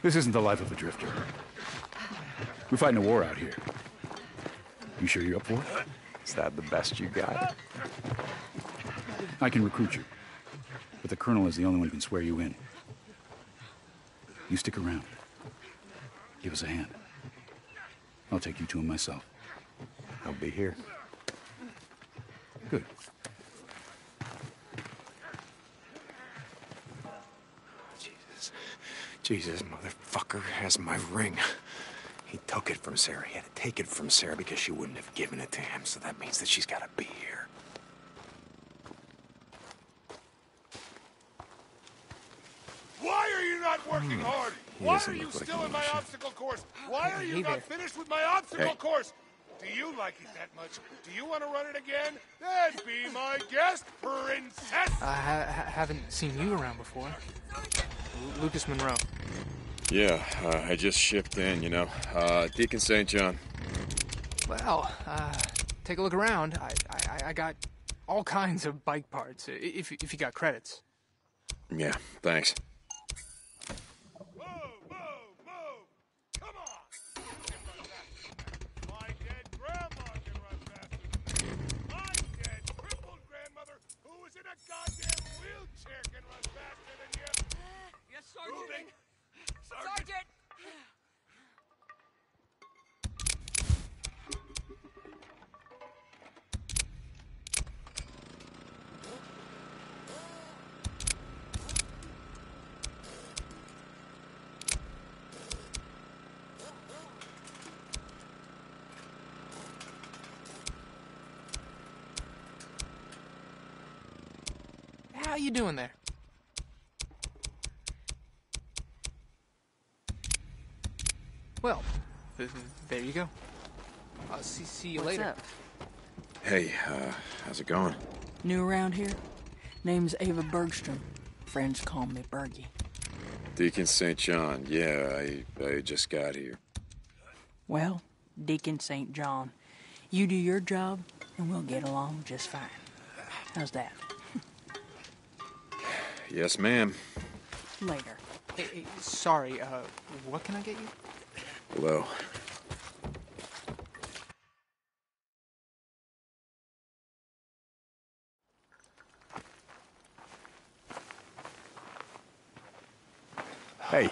This isn't the life of a drifter. We're fighting a war out here. You sure you're up for it? Is that the best you got? I can recruit you. But the colonel is the only one who can swear you in. You stick around. Give us a hand. I'll take you to him myself. I'll be here. Jesus, motherfucker has my ring. He took it from Sarah. He had to take it from Sarah because she wouldn't have given it to him, so that means that she's got to be here. Why are you not working hmm. hard? He Why are you like still in my militia. obstacle course? Why are you Hey not finished with my obstacle Hey. course? Do you like it that much? Do you want to run it again? Then be my guest, princess! I ha- ha- haven't seen you around before. Lu- Lucas Monroe. Yeah, uh, I just shipped in, you know. Uh, Deacon St. John. Well, uh, take a look around. I, I, I got all kinds of bike parts, if, if you got credits. Yeah, thanks. Move, move, move! Come on! My dead grandma can run faster. My dead crippled grandmother, who was in a goddamn wheelchair, can run faster than you. Yes, Sergeant. Moving. You doing there? Well, th- th- there you go. I'll see, see you What's later. up? Hey, uh, how's it going? New around here? Name's Ava Bergstrom. Friends call me Bergie. Deacon St. John. Yeah, I, I just got here. Well, Deacon St. John, you do your job, and we'll get along just fine. How's that? Yes, ma'am. Later. Hey, hey, sorry, uh, what can I get you? Hello. Hey,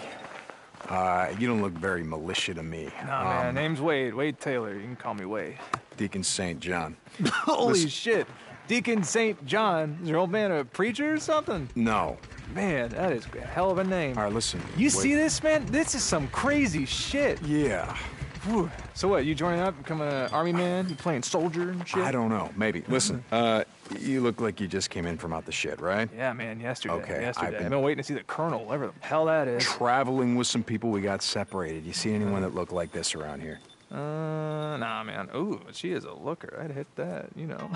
uh, you don't look very militia to me. Nah, man. Name's Wade. Wade Taylor. You can call me Wade. Deacon St. John. Holy Listen- shit. Deacon St. John. Is your old man a preacher or something? No. Man, that is a hell of a name. All right, listen. You wait- see this, man? This is some crazy shit. Yeah. Whew. So what, you joining up, becoming an army man? You playing soldier and shit? I don't know. Maybe. Listen, uh, you look like you just came in from out the shit, right? Yeah, man, yesterday. Okay, I've yesterday. been- I've been waiting to see the colonel, whatever the hell that is. Traveling with some people, we got separated. You see anyone that look like this around here? Uh, nah, man. Ooh, she is a looker. I'd hit that, you know.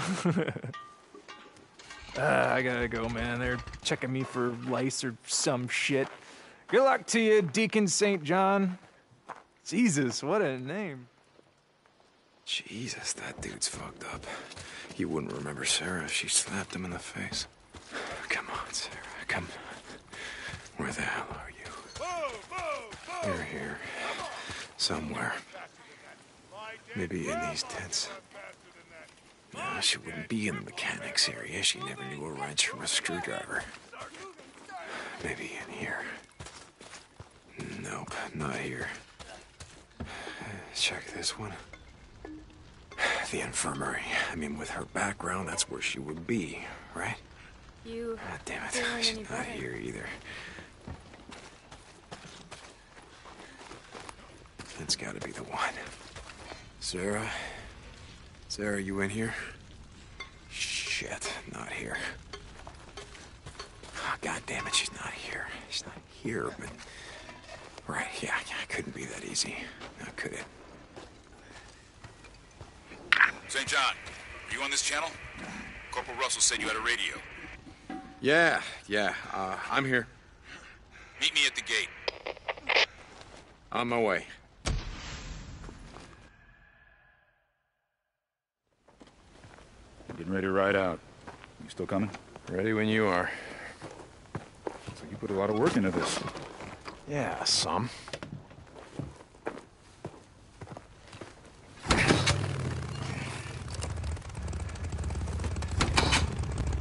uh, I gotta go, man. They're checking me for lice or some shit. Good luck to you, Deacon St. John. Jesus, what a name. Jesus, that dude's fucked up. He wouldn't remember Sarah if she slapped him in the face. Come on, Sarah. Come on. Where the hell are you? Move, move, move! You're here. Somewhere. Maybe in these tents. can run faster than that. No, she wouldn't be in the mechanics area. She never knew a wrench from a screwdriver. Maybe in here. Nope, not here. Check this one. The infirmary. I mean, with her background, that's where she would be, right? You God damn it. She's not better? here either. That's gotta be the one. Sarah? Sarah, you in here? Shit, not here. Oh, God damn it, she's not here. She's not here, but. Right, yeah, yeah, it couldn't be that easy. Now, could it? St. John, are you on this channel? Corporal Russell said you had a radio. Yeah, yeah, uh, I'm here. Meet me at the gate. On my way. Getting ready to ride out. You still coming? Ready when you are. So you put a lot of work into this. Yeah, some.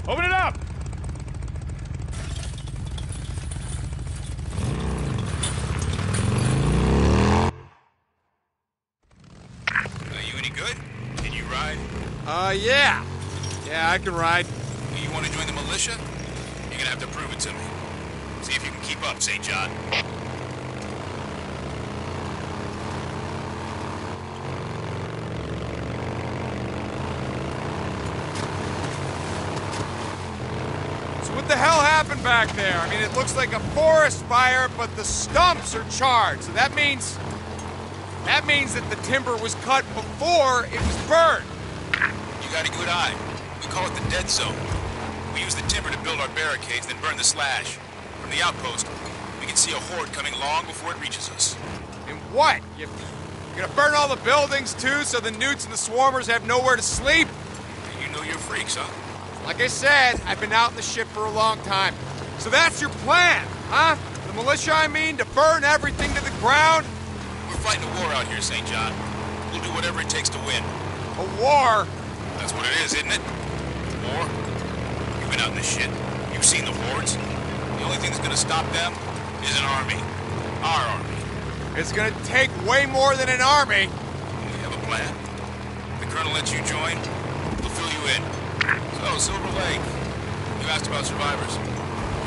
Open it up! Are you any good? Can you ride? Uh, yeah. Yeah, I can ride. You want to join the militia? You're gonna have to prove it to me. See if you can keep up, St. John. So what the hell happened back there? I mean, it looks like a forest fire, but the stumps are charred. So that means that means that the timber was cut before it was burned. You got a good eye. We call it the dead zone. We use the timber to build our barricades, then burn the slash. From the outpost, we can see a horde coming long before it reaches us. And what? You, you're gonna burn all the buildings too, so the newts and the swarmers have nowhere to sleep? You know you're freaks, huh? Like I said, I've been out in the shit for a long time. So that's your plan, huh? The militia, I mean, to burn everything to the ground? We're fighting a war out here, St. John. We'll do whatever it takes to win. A war? That's what it is, isn't it? War? You've been out in this shit. You've seen the hordes. The only thing that's gonna stop them is an army. Our army. It's gonna take way more than an army. We have a plan. If the colonel lets you join, we'll fill you in. So, Silver Lake. You asked about survivors.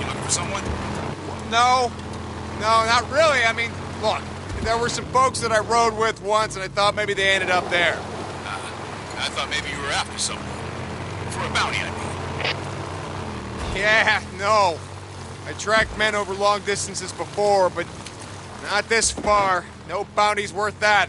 You looking for someone? No, no, not really. I mean, look, there were some folks that I rode with once, and I thought maybe they ended up there. Ah, I thought maybe you were after someone. For a bounty, I mean. Yeah, no. I tracked men over long distances before, but not this far. No bounty's worth that.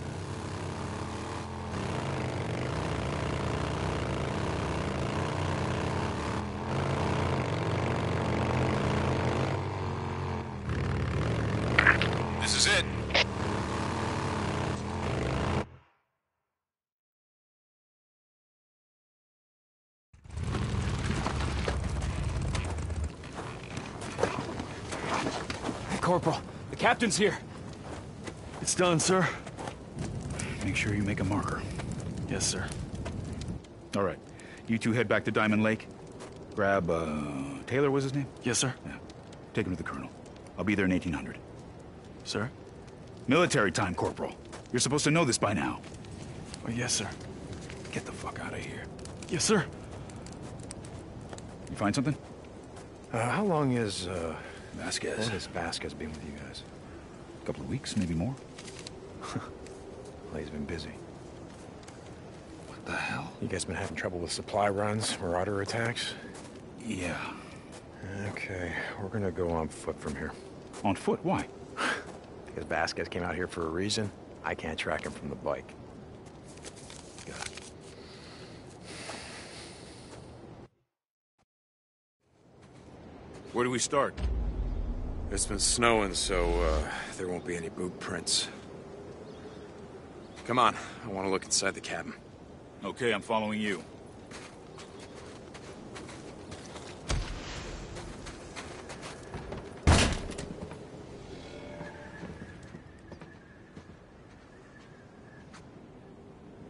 This is it. Corporal, the captain's here. It's done, sir. Make sure you make a marker. Yes, sir. All right. You two head back to Diamond Lake. Grab, uh, Taylor was his name? Yes, sir. Yeah. Take him to the colonel. I'll be there in 1800. Sir? Military time, Corporal. You're supposed to know this by now. Oh, yes, sir. Get the fuck out of here. Yes, sir. You find something? Uh, how long is, uh, Vasquez. what has Vasquez been with you guys? A couple of weeks, maybe more. Well, he's been busy. What the hell? You guys been having trouble with supply runs, marauder attacks? Yeah. Okay, we're gonna go on foot from here. On foot? Why? Because Vasquez came out here for a reason. I can't track him from the bike. Got it. Where do we start? It's been snowing, so uh, there won't be any boot prints. Come on, I want to look inside the cabin. Okay, I'm following you.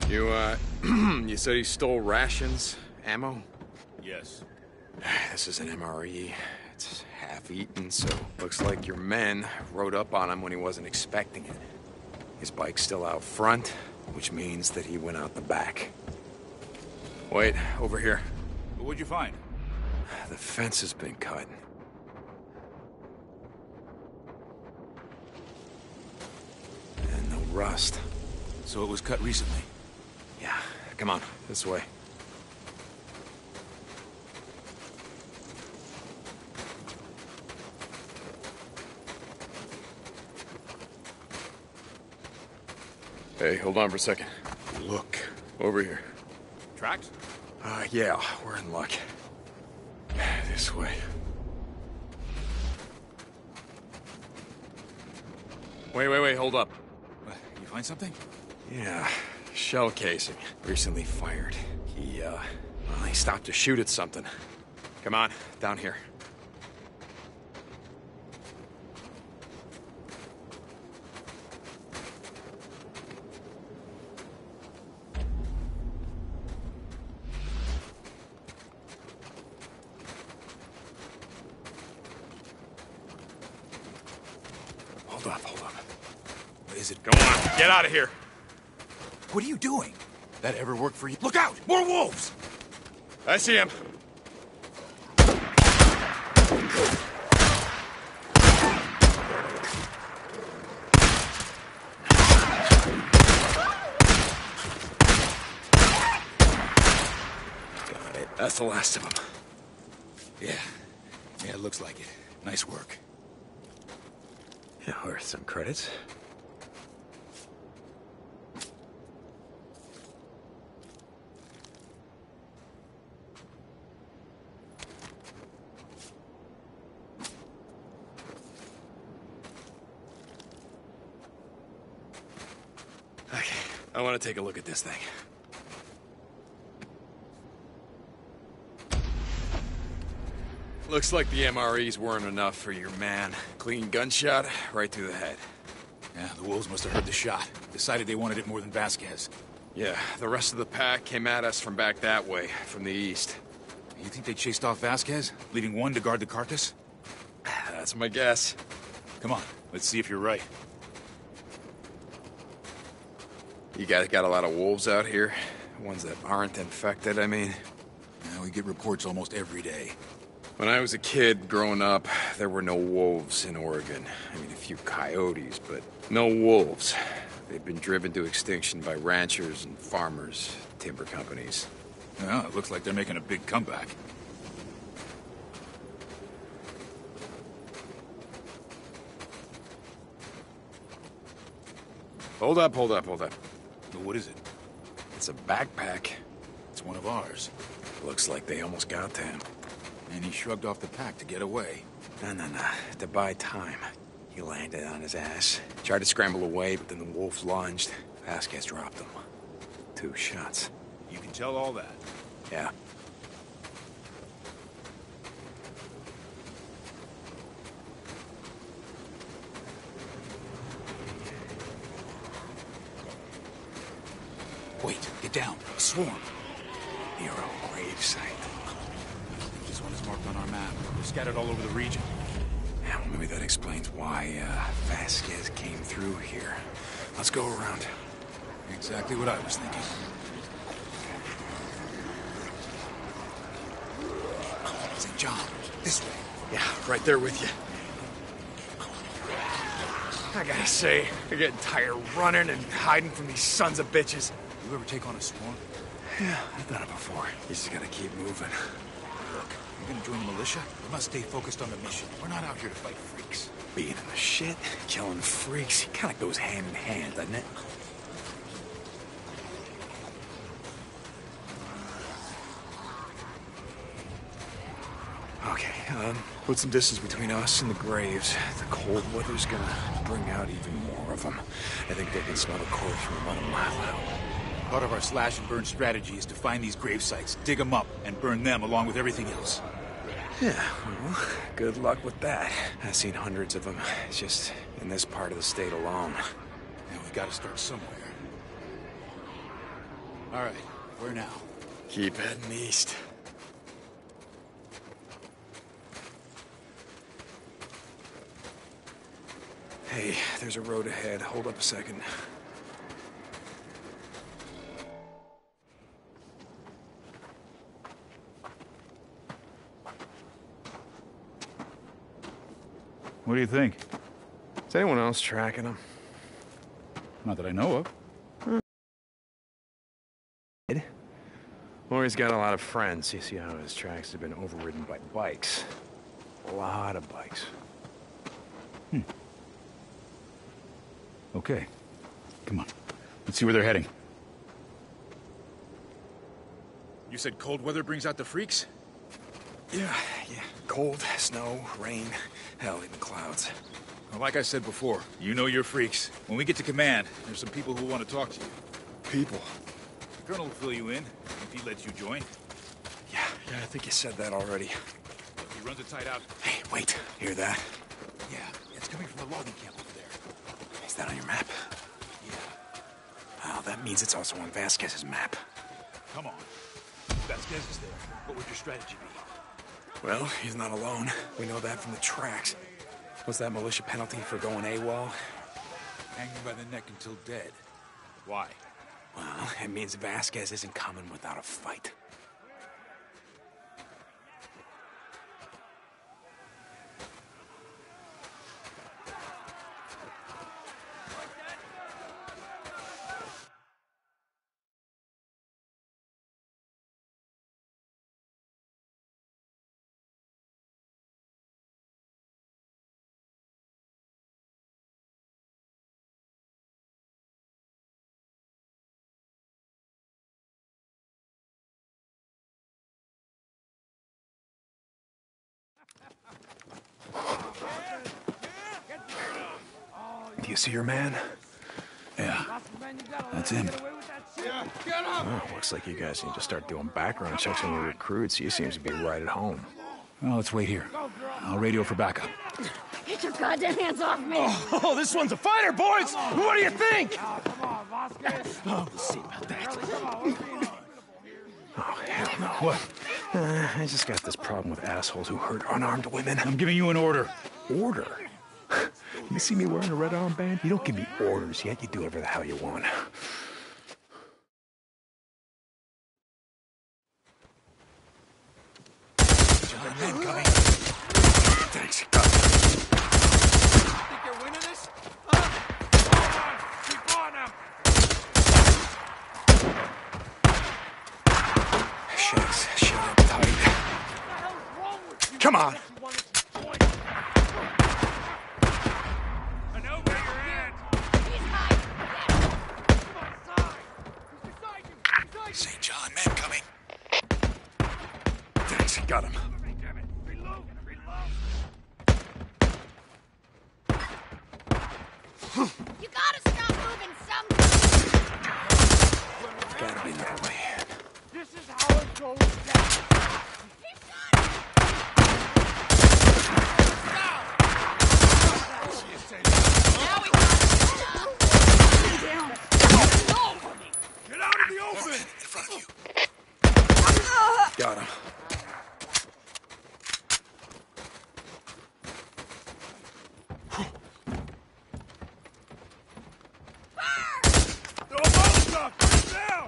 You, uh, you said he stole rations, ammo? Yes. This is an MRE. It's half-eaten, so looks like your men rode up on him when he wasn't expecting it. His bike's still out front, which means that he went out the back. Wait, over here. What'd you find? The fence has been cut. And the rust. So it was cut recently. Yeah, come on, this way. Hey, hold on for a second. Look, over here. Tracks? Uh, yeah, we're in luck. This way. Wait, wait, wait, hold up. You find something? Yeah, shell casing. Recently fired. He, uh, well, he stopped to shoot at something. Come on, down here. Hold up, hold up. Is it... Go on, get out of here. What are you doing? That ever work for you? Look out! More wolves! I see him. Got it. That's the last of them. Yeah. Yeah, it looks like it. Nice work. Worth some credits. Okay, I want to take a look at this thing. Looks like the MREs weren't enough for your man. Clean gunshot, right through the head. Yeah, the wolves must have heard the shot. Decided they wanted it more than Vasquez. Yeah, the rest of the pack came at us from back that way, from the east. You think they chased off Vasquez, leaving one to guard the carcass? That's my guess. Come on, let's see if you're right. You guys got a lot of wolves out here? Ones that aren't infected, I mean. Yeah, we get reports almost every day. When I was a kid growing up, there were no wolves in Oregon. I mean, a few coyotes, but no wolves. They've been driven to extinction by ranchers and farmers, timber companies. Well, it looks like they're making a big comeback. Hold up, hold up, hold up. What is it? It's a backpack. It's one of ours. Looks like they almost got to him. And he shrugged off the pack to get away. No, no, no. To buy time. He landed on his ass. Tried to scramble away, but then the wolf lunged. Vasquez dropped him. Two shots. You can tell all that. Yeah. Wait, get down. Swarm. Nero gravesite. This marked on our map. They're scattered all over the region. Yeah, well, maybe that explains why uh, Vasquez came through here. Let's go around. Exactly what I was thinking. St. John, this way. Yeah, right there with you. I gotta say, I'm getting tired running and hiding from these sons of bitches. You ever take on a swarm? Yeah, I've done it before. You just gotta keep moving. You're gonna join the militia? We must stay focused on the mission. We're not out here to fight freaks. Being in the shit, killing freaks, it kinda goes hand in hand, doesn't it? Okay, um, put some distance between us and the graves. The cold weather's gonna bring out even more of them. I think they can smell the corpse from about a mile out. Part of our slash and burn strategy is to find these grave sites, dig them up, and burn them along with everything else. Yeah, well, good luck with that. I've seen hundreds of them, just in this part of the state alone. And we gotta start somewhere. All right, where now? Keep heading east. Hey, there's a road ahead. Hold up a second. What do you think? Is anyone else tracking him? Not that I know of. Or he's got a lot of friends. You see how his tracks have been overridden by bikes. A lot of bikes. Hmm. Okay. Come on. Let's see where they're heading. You said cold weather brings out the freaks? Yeah, yeah. Cold, snow, rain, hell, even clouds. Well, like I said before, you know your freaks. When we get to command, there's some people who want to talk to you. People. The colonel will fill you in, if he lets you join. Yeah, yeah, I think you said that already. Look, he runs a tight out. Hey, wait. Hear that? Yeah, it's coming from the logging camp over there. Is that on your map? Yeah, Oh, that means it's also on Vasquez's map. come on. Vasquez is there. What would your strategy be? Well, he's not alone. We know that from the tracks. What's that militia penalty for going AWOL? Hanging by the neck until dead. Why? Well, it means Vasquez isn't coming without a fight. Do you see your man? Yeah, that's him. Oh, looks like you guys need to start doing background checks on your recruits. He seems to be right at home. Well, let's wait here. I'll radio for backup. Get your goddamn hands off me! Oh, this one's a fighter, boys! What do you think? Oh, hell no. What? Uh, I just got this problem with assholes who hurt unarmed women. I'm giving you an order. Order? You see me wearing a red armband? You don't give me orders yet. You do whatever the hell you want. Men coming. Thanks. Think you're winning this? Come on. I know where you're at. St. John, men coming. Thanks. Got him. You gotta stop moving some. Gotta be that way. This is how it goes down. Get out in the open! In front of you. Got him. Throw a Molotov! Put it down!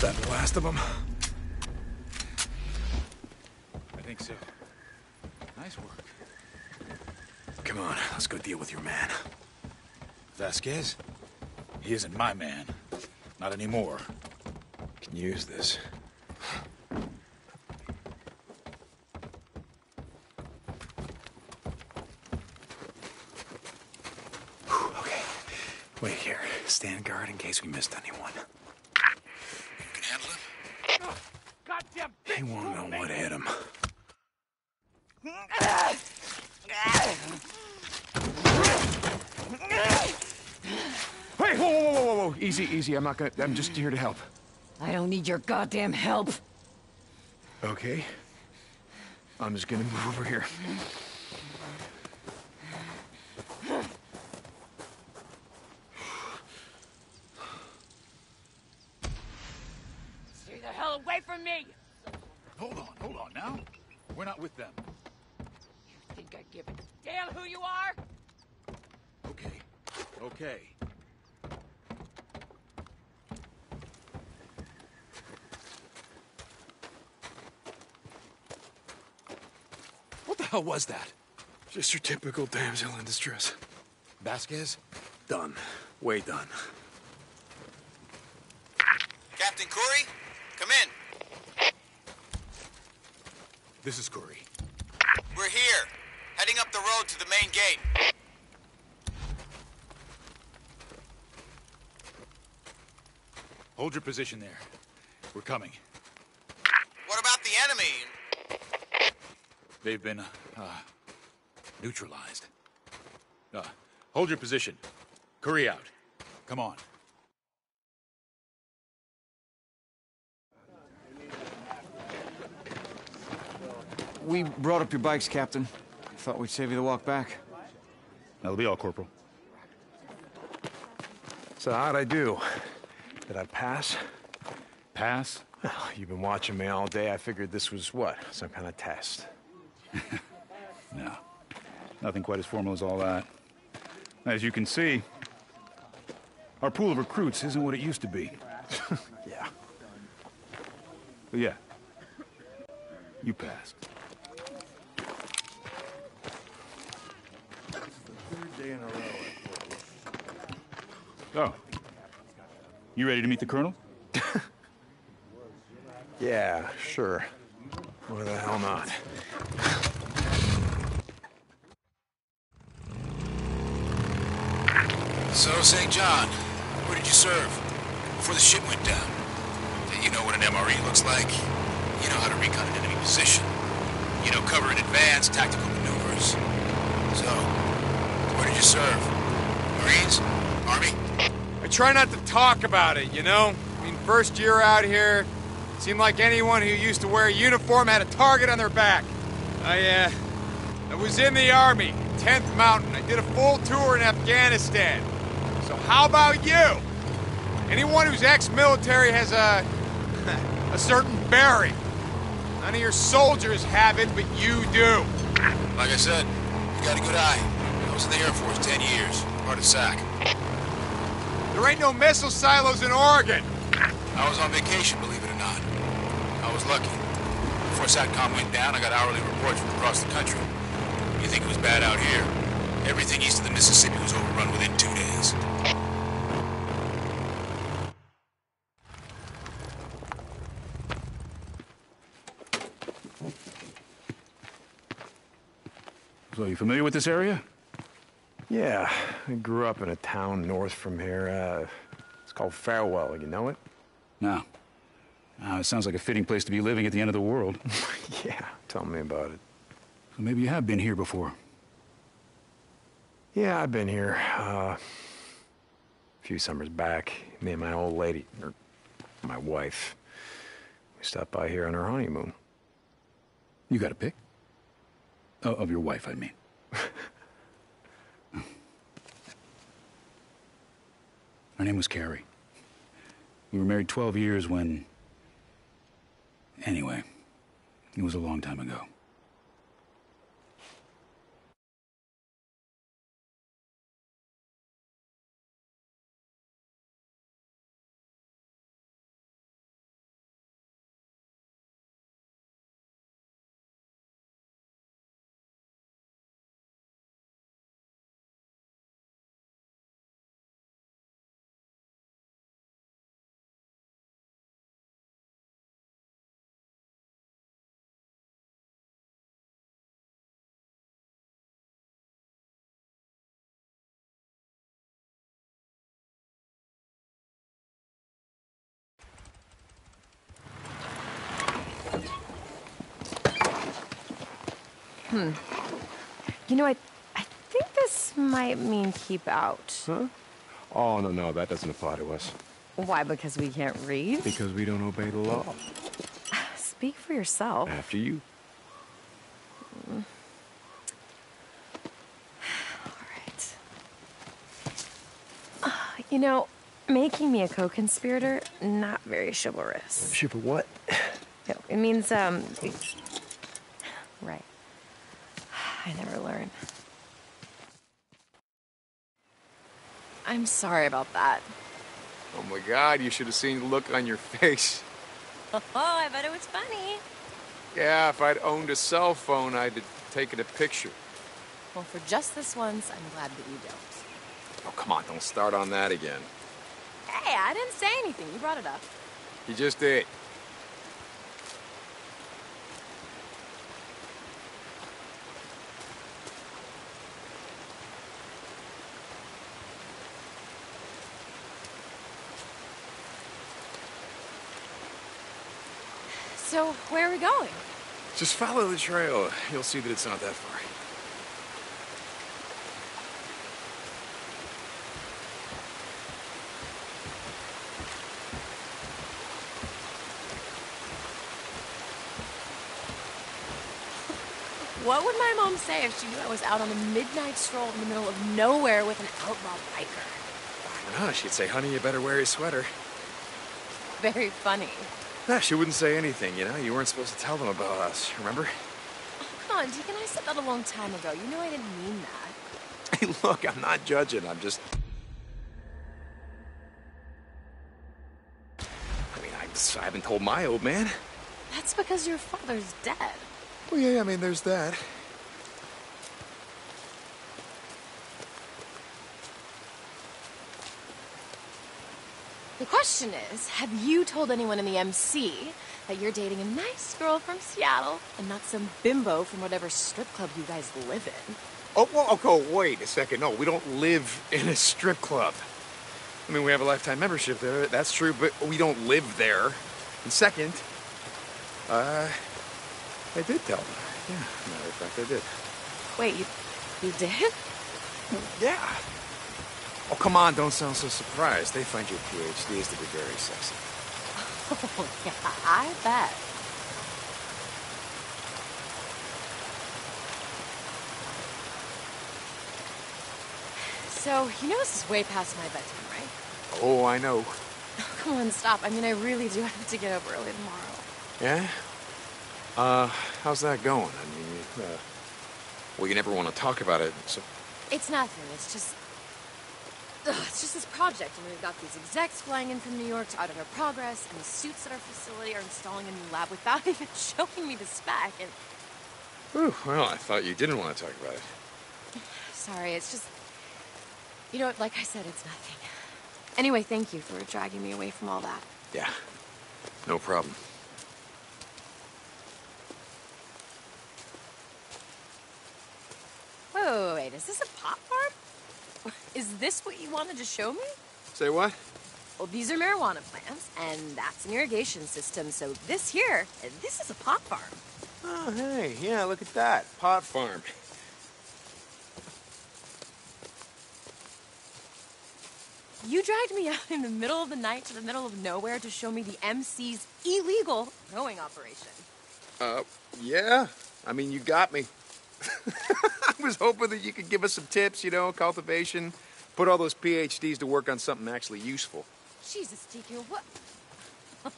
That the last of them? I think so. Nice work. Come on, let's go deal with your man. Vasquez? He isn't my man. Not anymore. Can use this. Whew, okay. Wait here. Stand guard in case we missed anyone. You can handle him? Goddamn He won't know what hit him. Hey, whoa, whoa, whoa, whoa, whoa. Easy. I'm not gonna. I'm just here to help. I don't need your goddamn help. Okay. I'm just gonna move over here. Stay the hell away from me! Hold on, hold on now. We're not with them. Think I give a damn who you are? Okay. Okay. What the hell was that? Just your typical damsel in distress. Vasquez? Done. Way done. Captain Kouri, come in. This is Corey. We're here, heading up the road to the main gate. Hold your position there. We're coming. What about the enemy? They've been, uh, uh, neutralized. Uh, hold your position. Kouri out. Come on. We brought up your bikes, Captain. Thought we'd save you the walk back. That'll be all, Corporal. So how'd I do? Did I pass? Pass? You've been watching me all day. I figured this was what? Some kind of test. No. Nothing quite as formal as all that. As you can see, our pool of recruits isn't what it used to be. yeah. But yeah, you passed. Oh. You ready to meet the Colonel? Yeah, sure. Why the hell not? So, St. John, where did you serve? Before the ship went down. You know what an MRE looks like. You know how to recon an enemy position. You know cover in advance, tactical maneuvers. So, where did you serve? Marines? Army? I try not to talk about it, you know? I mean, first year out here, seemed like anyone who used to wear a uniform had a target on their back. I, uh, I was in the Army, 10th Mountain. I did a full tour in Afghanistan. How about you? Anyone who's ex-military has a, a certain bearing. None of your soldiers have it, but you do. Like I said, you got a good eye. I was in the Air Force 10 years, part of SAC. There ain't no missile silos in Oregon. I was on vacation, believe it or not. I was lucky. Before SATCOM went down, I got hourly reports from across the country. You think it was bad out here? Everything east of the Mississippi was overrun within two days. So, you familiar with this area? Yeah, I grew up in a town north from here. Uh, it's called Farewell. You know it? No. Uh, it sounds like a fitting place to be living at the end of the world. yeah, tell me about it. So maybe you have been here before. Yeah, I've been here. Uh, a few summers back. Me and my old lady, or my wife, we stopped by here on our honeymoon. You got a pic? Oh, of your wife, I mean. Her name was Carrie. We were married 12 years when. Anyway, it was a long time ago. Hmm. You know, I, I think this might mean keep out. Huh? Oh, no, no, that doesn't apply to us. Why? Because we can't read? Because we don't obey the law. Speak for yourself. After you. Mm. All right. You know, making me a co-conspirator, not very chivalrous. Shiver what? No, it means, um... Right. I never learn. I'm sorry about that. Oh my god, you should have seen the look on your face. Oh, I bet it was funny. Yeah, if I'd owned a cell phone, I'd have taken a picture. Well, for just this once, I'm glad that you don't. Oh, come on, don't start on that again. Hey, I didn't say anything. You brought it up. You just did. So, where are we going? Just follow the trail. You'll see that it's not that far. What would my mom say if she knew I was out on a midnight stroll in the middle of nowhere with an outlaw biker? I don't know. She'd say, honey, you better wear your sweater. Very funny. Yeah, she wouldn't say anything, you know? You weren't supposed to tell them about us, remember? Oh, Come on, Deacon, I said that a long time ago. You know I didn't mean that. Hey, look, I'm not judging. I'm just. I mean, I, just- I haven't told my old man. That's because your father's dead. Well, yeah, I mean, there's that. The question is, have you told anyone in the MC that you're dating a nice girl from Seattle and not some bimbo from whatever strip club you guys live in? Oh, well, okay, wait a second. No, we don't live in a strip club. I mean, we have a lifetime membership there, that's true, but we don't live there. And second, uh, I did tell them. Yeah, matter of fact, I did. Wait, you, you did? Yeah. Oh, come on, don't sound so surprised. They find your PhDs to be very sexy. Oh, yeah, I bet. So, you know this is way past my bedtime, right? Oh, I know. Oh, come on, stop. I mean, I really do have to get up early tomorrow. Yeah? Uh, how's that going? I mean, uh, well, you never want to talk about it, so. It's nothing. It's just. Ugh, it's just this project, and we've got these execs flying in from New York to audit our progress, and the suits at our facility are installing a new lab without even showing me the spec. And Whew, well, I thought you didn't want to talk about it. sorry, it's just. You know what? Like I said, it's nothing. Anyway, thank you for dragging me away from all that. Yeah, no problem. Wait, wait, wait. Is this a farm? Is this what you wanted to show me? Say what? Well, these are marijuana plants, and that's an irrigation system. So this here, this is a pot farm. Oh, hey, yeah, look at that. Pot farm. You dragged me out in the middle of the night to the middle of nowhere to show me the MC's illegal growing operation. Uh, yeah. I mean, you got me. I was hoping that you could give us some tips, you know, cultivation, put all those PhDs to work on something actually useful. Jesus, Deacon, what?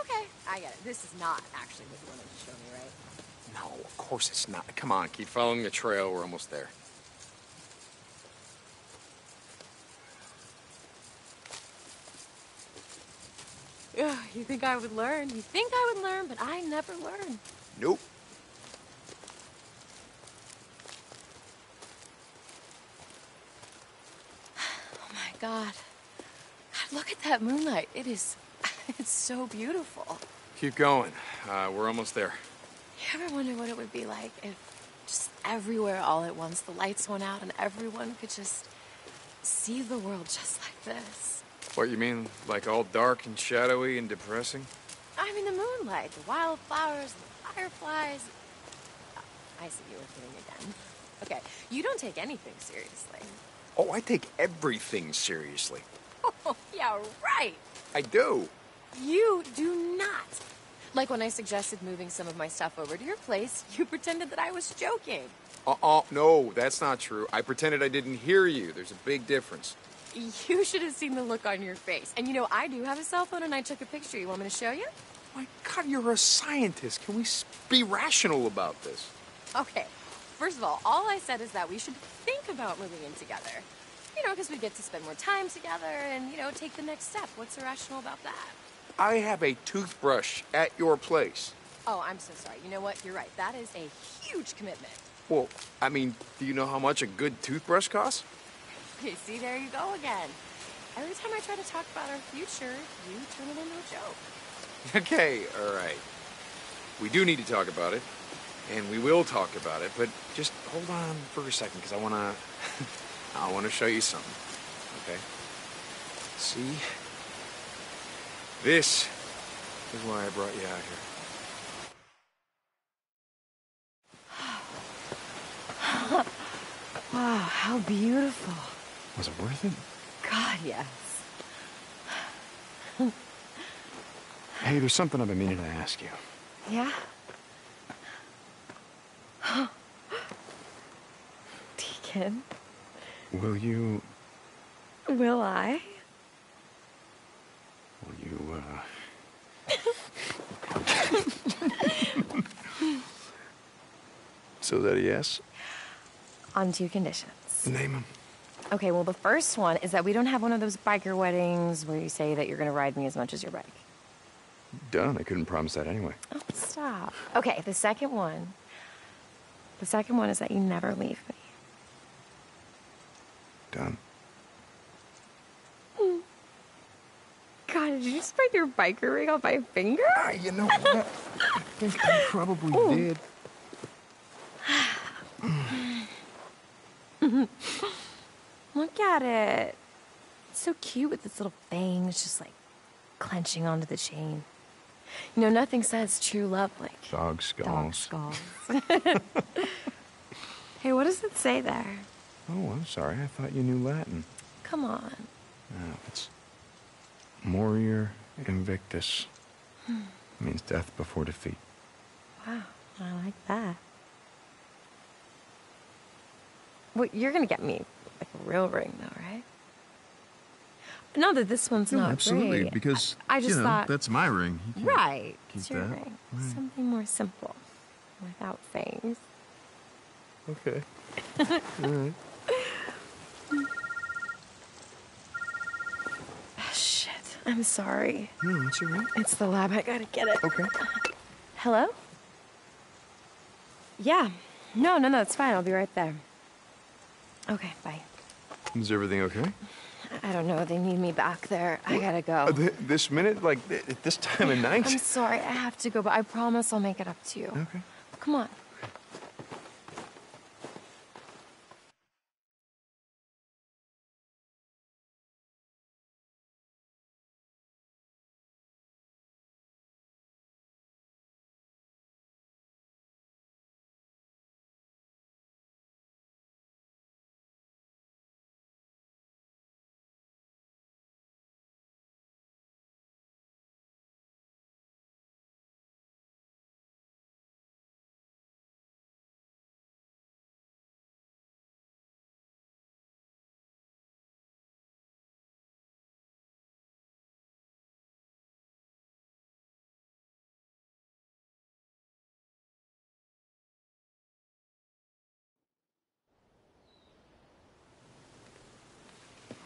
okay, I get it. This is not actually what you wanted to show me, right? No, of course it's not. Come on, keep following the trail. We're almost there. Yeah, you think I would learn? You think I would learn, but I never learn. Nope. God. God, look at that moonlight. It is, it's so beautiful. Keep going. Uh, we're almost there. You ever wonder what it would be like if just everywhere all at once the lights went out and everyone could just see the world just like this? What, you mean, like all dark and shadowy and depressing? I mean, the moonlight, the wildflowers, the fireflies. I see you were kidding again. Okay, you don't take anything seriously. Oh, I take everything seriously. Oh, yeah, right. I do. You do not. Like when I suggested moving some of my stuff over to your place, you pretended that I was joking. Uh-uh, no, that's not true. I pretended I didn't hear you. There's a big difference. You should have seen the look on your face. And you know, I do have a cell phone and I took a picture. You want me to show you? My God, you're a scientist. Can we be rational about this? Okay. First of all, all I said is that we should think about moving in together. You know, because we get to spend more time together and, you know, take the next step. What's irrational about that? I have a toothbrush at your place. Oh, I'm so sorry. You know what? You're right. That is a huge commitment. Well, I mean, do you know how much a good toothbrush costs? Okay, see, there you go again. Every time I try to talk about our future, you turn it into a joke. Okay, all right. We do need to talk about it, and we will talk about it, but just hold on for a second, because I want to... I want to show you something, okay? See? This is why I brought you out here. Wow, how beautiful. Was it worth it? God, yes. Hey, there's something I've been meaning to ask you. Yeah? Deacon. Will you. Will I? Will you, uh. so that a yes? On two conditions. Name them. Okay, well, the first one is that we don't have one of those biker weddings where you say that you're going to ride me as much as your bike. Done. I couldn't promise that anyway. Oh, stop. Okay, the second one. The second one is that you never leave me. Done. God, did you just break your biker ring on my finger? Ah, you know what? I think I probably did. Look at it. It's so cute with its little fangs just like clenching onto the chain. You know, nothing says true love like Dog skulls. dog skulls. hey, what does it say there? Oh, I'm sorry. I thought you knew Latin. Come on. No, it's Morior Invictus. Hmm. means death before defeat. Wow, I like that. Well, you're gonna get me like a real ring, though, right? Not that this one's No, not absolutely, great. because I, I just you know, thought that's my ring. You right. keep It's your that. ring. Right. Something more simple, without fangs. Okay. Alright. Oh, shit, I'm sorry. No, it's all right. It's the lab. I gotta get it. Okay. Hello? Yeah. No, no, no. It's fine. I'll be right there. Okay. Bye. Is everything okay? I don't know. They need me back there. I gotta go. Uh, th- this minute? Like, th- at this time of night? I'm sorry. I have to go, but I promise I'll make it up to you. Okay. Come on.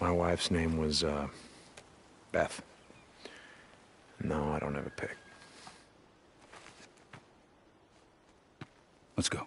My wife's name was, uh, Beth. No, I don't have a pick. Let's go.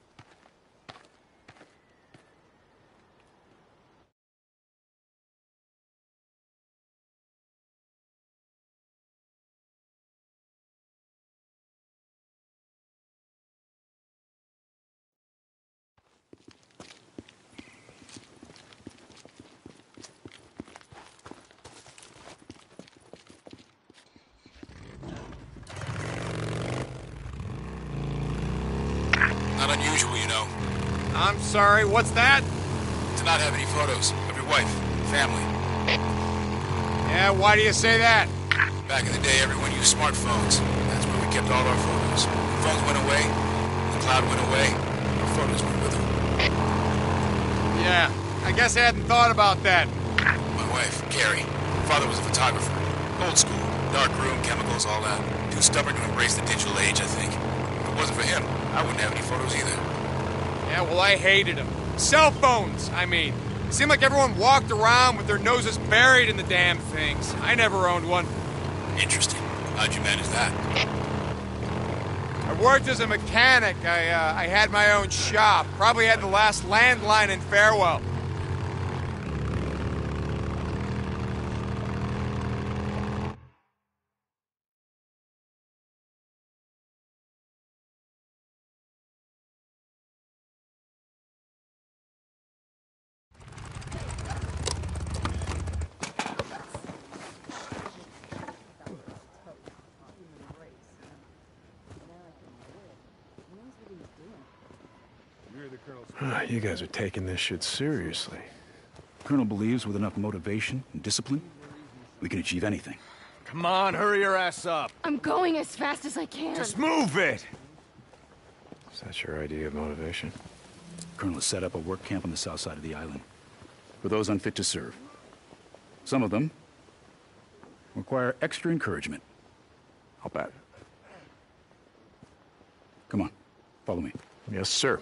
Not unusual, you know, I'm sorry, what's that? to not have any photos of your wife, family. Yeah, why do you say that? Back in the day, everyone used smartphones. That's where we kept all our photos. Phones went away, the cloud went away, our photos went with them. Yeah, I guess I hadn't thought about that. My wife, Carrie, father was a photographer. Old school, dark room, chemicals, all that. Too stubborn to embrace the digital age, I think. If it wasn't for him, I wouldn't have any photos either. Yeah, well, I hated them. Cell phones, I mean. It seemed like everyone walked around with their noses buried in the damn things. I never owned one. Interesting. How'd you manage that? I worked as a mechanic. I, uh, I had my own shop. Probably had the last landline in Farewell. You guys are taking this shit seriously. Colonel believes with enough motivation and discipline, we can achieve anything. Come on, hurry your ass up. I'm going as fast as I can. Just move it. Is that your idea of motivation? Colonel has set up a work camp on the south side of the island for those unfit to serve. Some of them require extra encouragement. I'll bet. Come on, follow me. Yes, sir.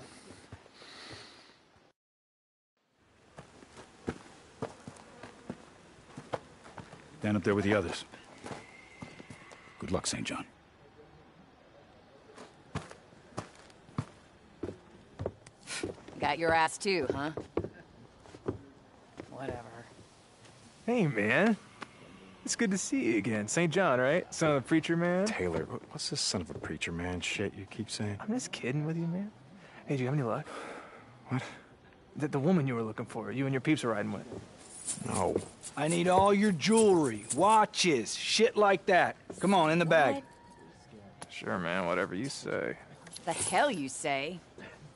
Stand up there with the others. Good luck, St. John. Got your ass too, huh? Whatever. Hey, man. It's good to see you again. St. John, right? Son of a preacher man? Taylor, what's this son of a preacher man shit you keep saying? I'm just kidding with you, man. Hey, do you have any luck? What? The, the woman you were looking for, you and your peeps are riding with. No. I need all your jewelry, watches, shit like that. Come on, in the bag. Sure, man, whatever you say. The hell you say?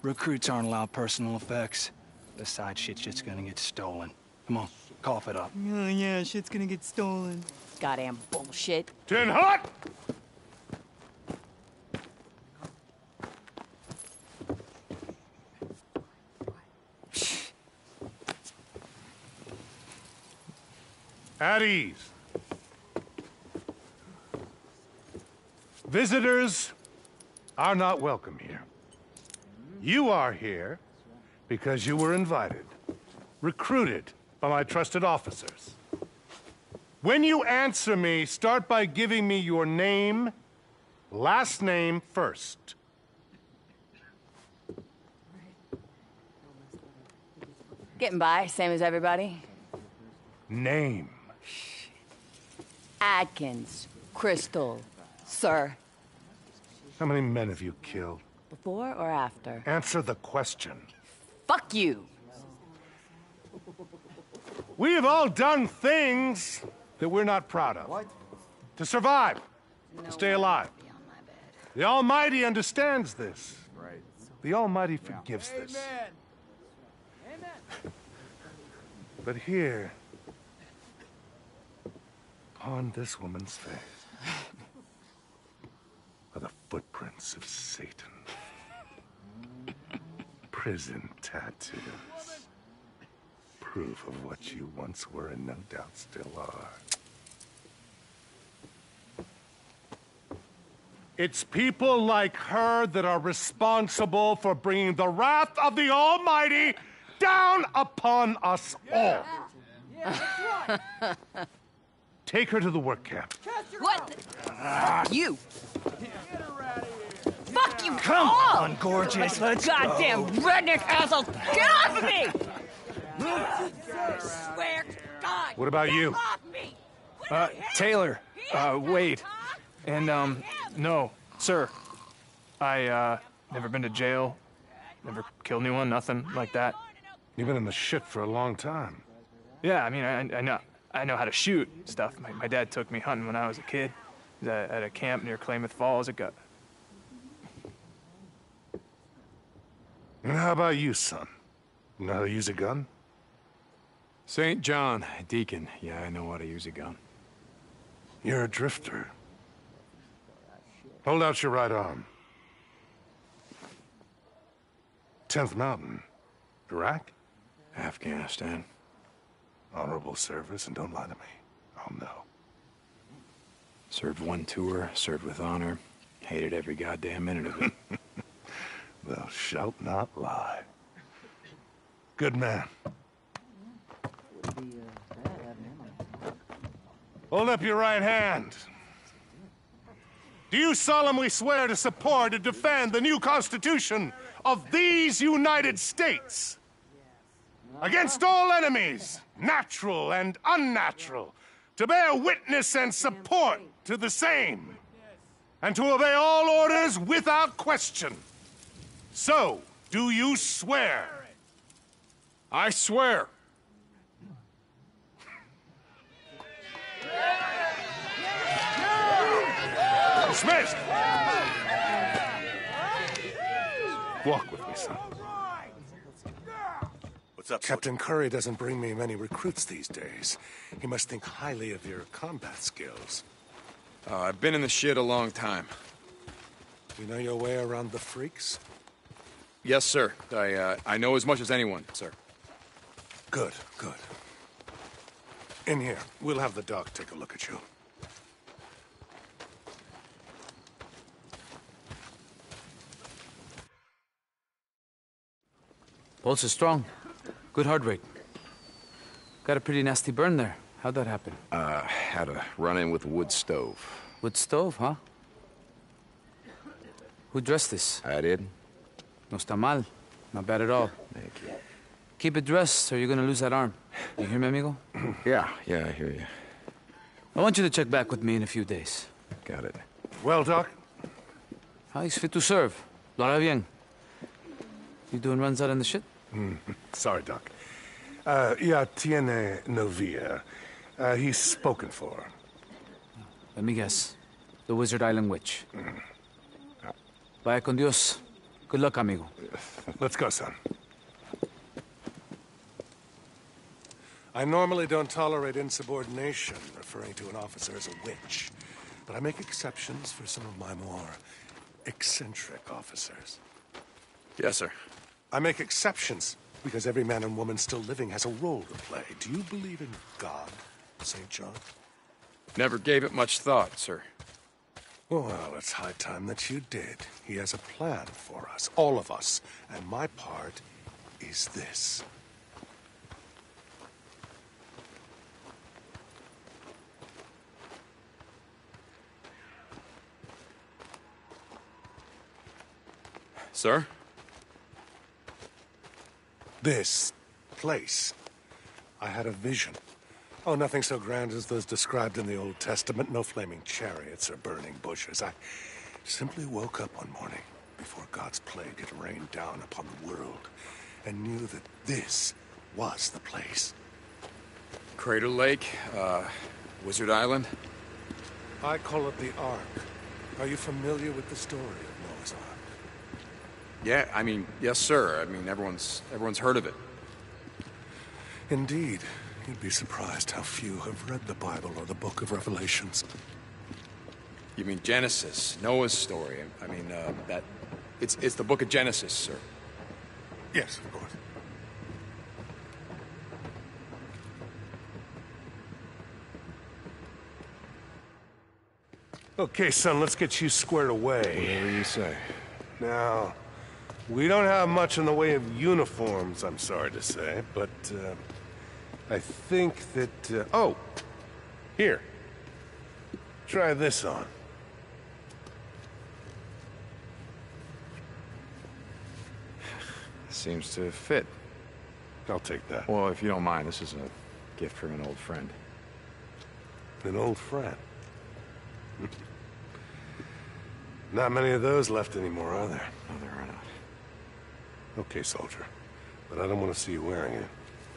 Recruits aren't allowed personal effects. Besides, shit's just gonna get stolen. Come on, cough it up. Oh, yeah, shit's gonna get stolen. Goddamn bullshit. Tin hot! At ease. Visitors are not welcome here. You are here because you were invited, recruited by my trusted officers. When you answer me, start by giving me your name, last name first. Getting by, same as everybody. Name. Adkins, Crystal, sir. How many men have you killed? Before or after? Answer the question. Fuck you. We have all done things that we're not proud of. What? To survive, to stay alive. The Almighty understands this. Right. The Almighty forgives this. Amen. But here, upon this woman's face, are the footprints of Satan. Prison tattoos. Proof of what you once were and no doubt still are. It's people like her that are responsible for bringing the wrath of the Almighty down upon us all. Take her to the work camp. What? the- you. Fuck you. Come all. on, gorgeous, let's Goddamn go. redneck asshole. Get off of me! Swear to God. What about you? Off me. Uh, Taylor, uh, Wade. And, um, no, sir. I, uh, never been to jail, never killed anyone, nothing like that. You've been in the shit for a long time. Yeah, I mean, I, I know, I know how to shoot stuff. My, my dad took me hunting when I was a kid. Was at, at a camp near Klamath Falls. It got, And how about you, son? You know how to use a gun? St. John, Deacon. Yeah, I know how to use a gun. You're a drifter. Hold out your right arm. 10th Mountain. Iraq? Afghanistan. Honorable service, and don't lie to me. Oh, I'll know. Served one tour, served with honor. Hated every goddamn minute of it. Thou shalt not lie. Good man. Hold up your right hand. Do you solemnly swear to support and defend the new Constitution of these United States? Against all enemies, natural and unnatural, to bear witness and support to the same, and to obey all orders without question. So, do you swear? I swear. Dismissed! Walk with me, son. What's up, Captain Kouri doesn't bring me many recruits these days. He must think highly of your combat skills. Uh, I've been in the shit a long time. You know your way around the freaks? Yes, sir. I, uh, I know as much as anyone, sir. Good, good. In here. We'll have the doc take a look at you. Pulse is strong. Good heart rate. Got a pretty nasty burn there. How'd that happen? Uh, had a run-in with a wood stove. Wood stove, huh? Who dressed this? I did. No está mal. Not bad at all. Thank you. Keep it dressed or you're gonna lose that arm. You hear me, amigo? yeah, yeah, I hear you. I want you to check back with me in a few days. Got it. Well, Doc? How he's fit to serve. Lo hará bien. You doing runs out in the shit? Sorry, Doc. Uh, yeah, tiene novia. Uh, he's spoken for. Let me guess. The Wizard Island Witch. Vaya con Dios. Good luck, amigo. Let's go, son. I normally don't tolerate insubordination, referring to an officer as a witch. But I make exceptions for some of my more eccentric officers. Yes, sir. I make exceptions because every man and woman still living has a role to play. Do you believe in God, St. John? Never gave it much thought, sir. Well, it's high time that you did. He has a plan for us, all of us, and my part is this. Sir? This place. I had a vision. Oh, nothing so grand as those described in the Old Testament. No flaming chariots or burning bushes. I simply woke up one morning before God's plague had rained down upon the world and knew that this was the place. Crater Lake, uh, Wizard Island? I call it the Ark. Are you familiar with the story of Noah's Ark? Yeah, I mean, yes, sir. I mean, everyone's everyone's heard of it. Indeed. You'd be surprised how few have read the Bible or the Book of Revelations. You mean Genesis, Noah's story? I mean, uh, that it's it's the Book of Genesis, sir. Yes, of course. Okay, son, let's get you squared away. Whatever you say. Now, we don't have much in the way of uniforms, I'm sorry to say, but uh, I think that. Uh, oh! Here. Try this on. Seems to fit. I'll take that. Well, if you don't mind, this is a gift from an old friend. An old friend? Not many of those left anymore, are there? No, there are not. Okay, soldier. But I don't want to see you wearing it.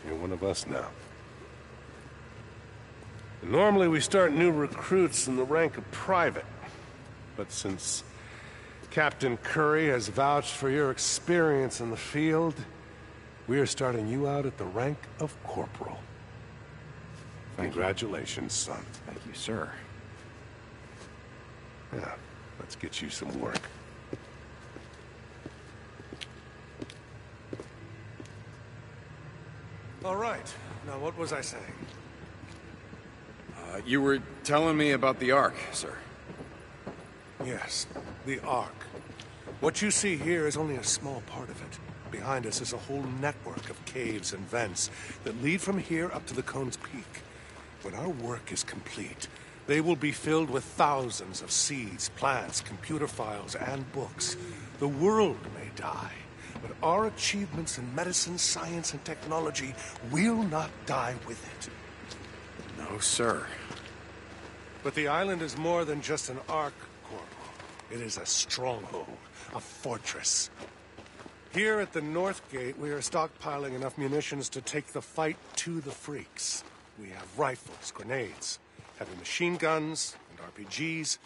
You're one of us now. Normally, we start new recruits in the rank of private. But since Captain Kouri has vouched for your experience in the field, we are starting you out at the rank of corporal. Thank Congratulations, son. Thank you, sir. Yeah, let's get you some work. All right. Now, what was I saying? Uh, you were telling me about the Ark, sir. Yes, the Ark. What you see here is only a small part of it. Behind us is a whole network of caves and vents that lead from here up to the Cone's Peak. When our work is complete, they will be filled with thousands of seeds, plants, computer files, and books. The world may die, our achievements in medicine, science, and technology will not die with it. No, sir. But the island is more than just an ark, Corporal. It is a stronghold, a fortress. Here at the North Gate, we are stockpiling enough munitions to take the fight to the freaks. We have rifles, grenades, heavy machine guns, and RPGs.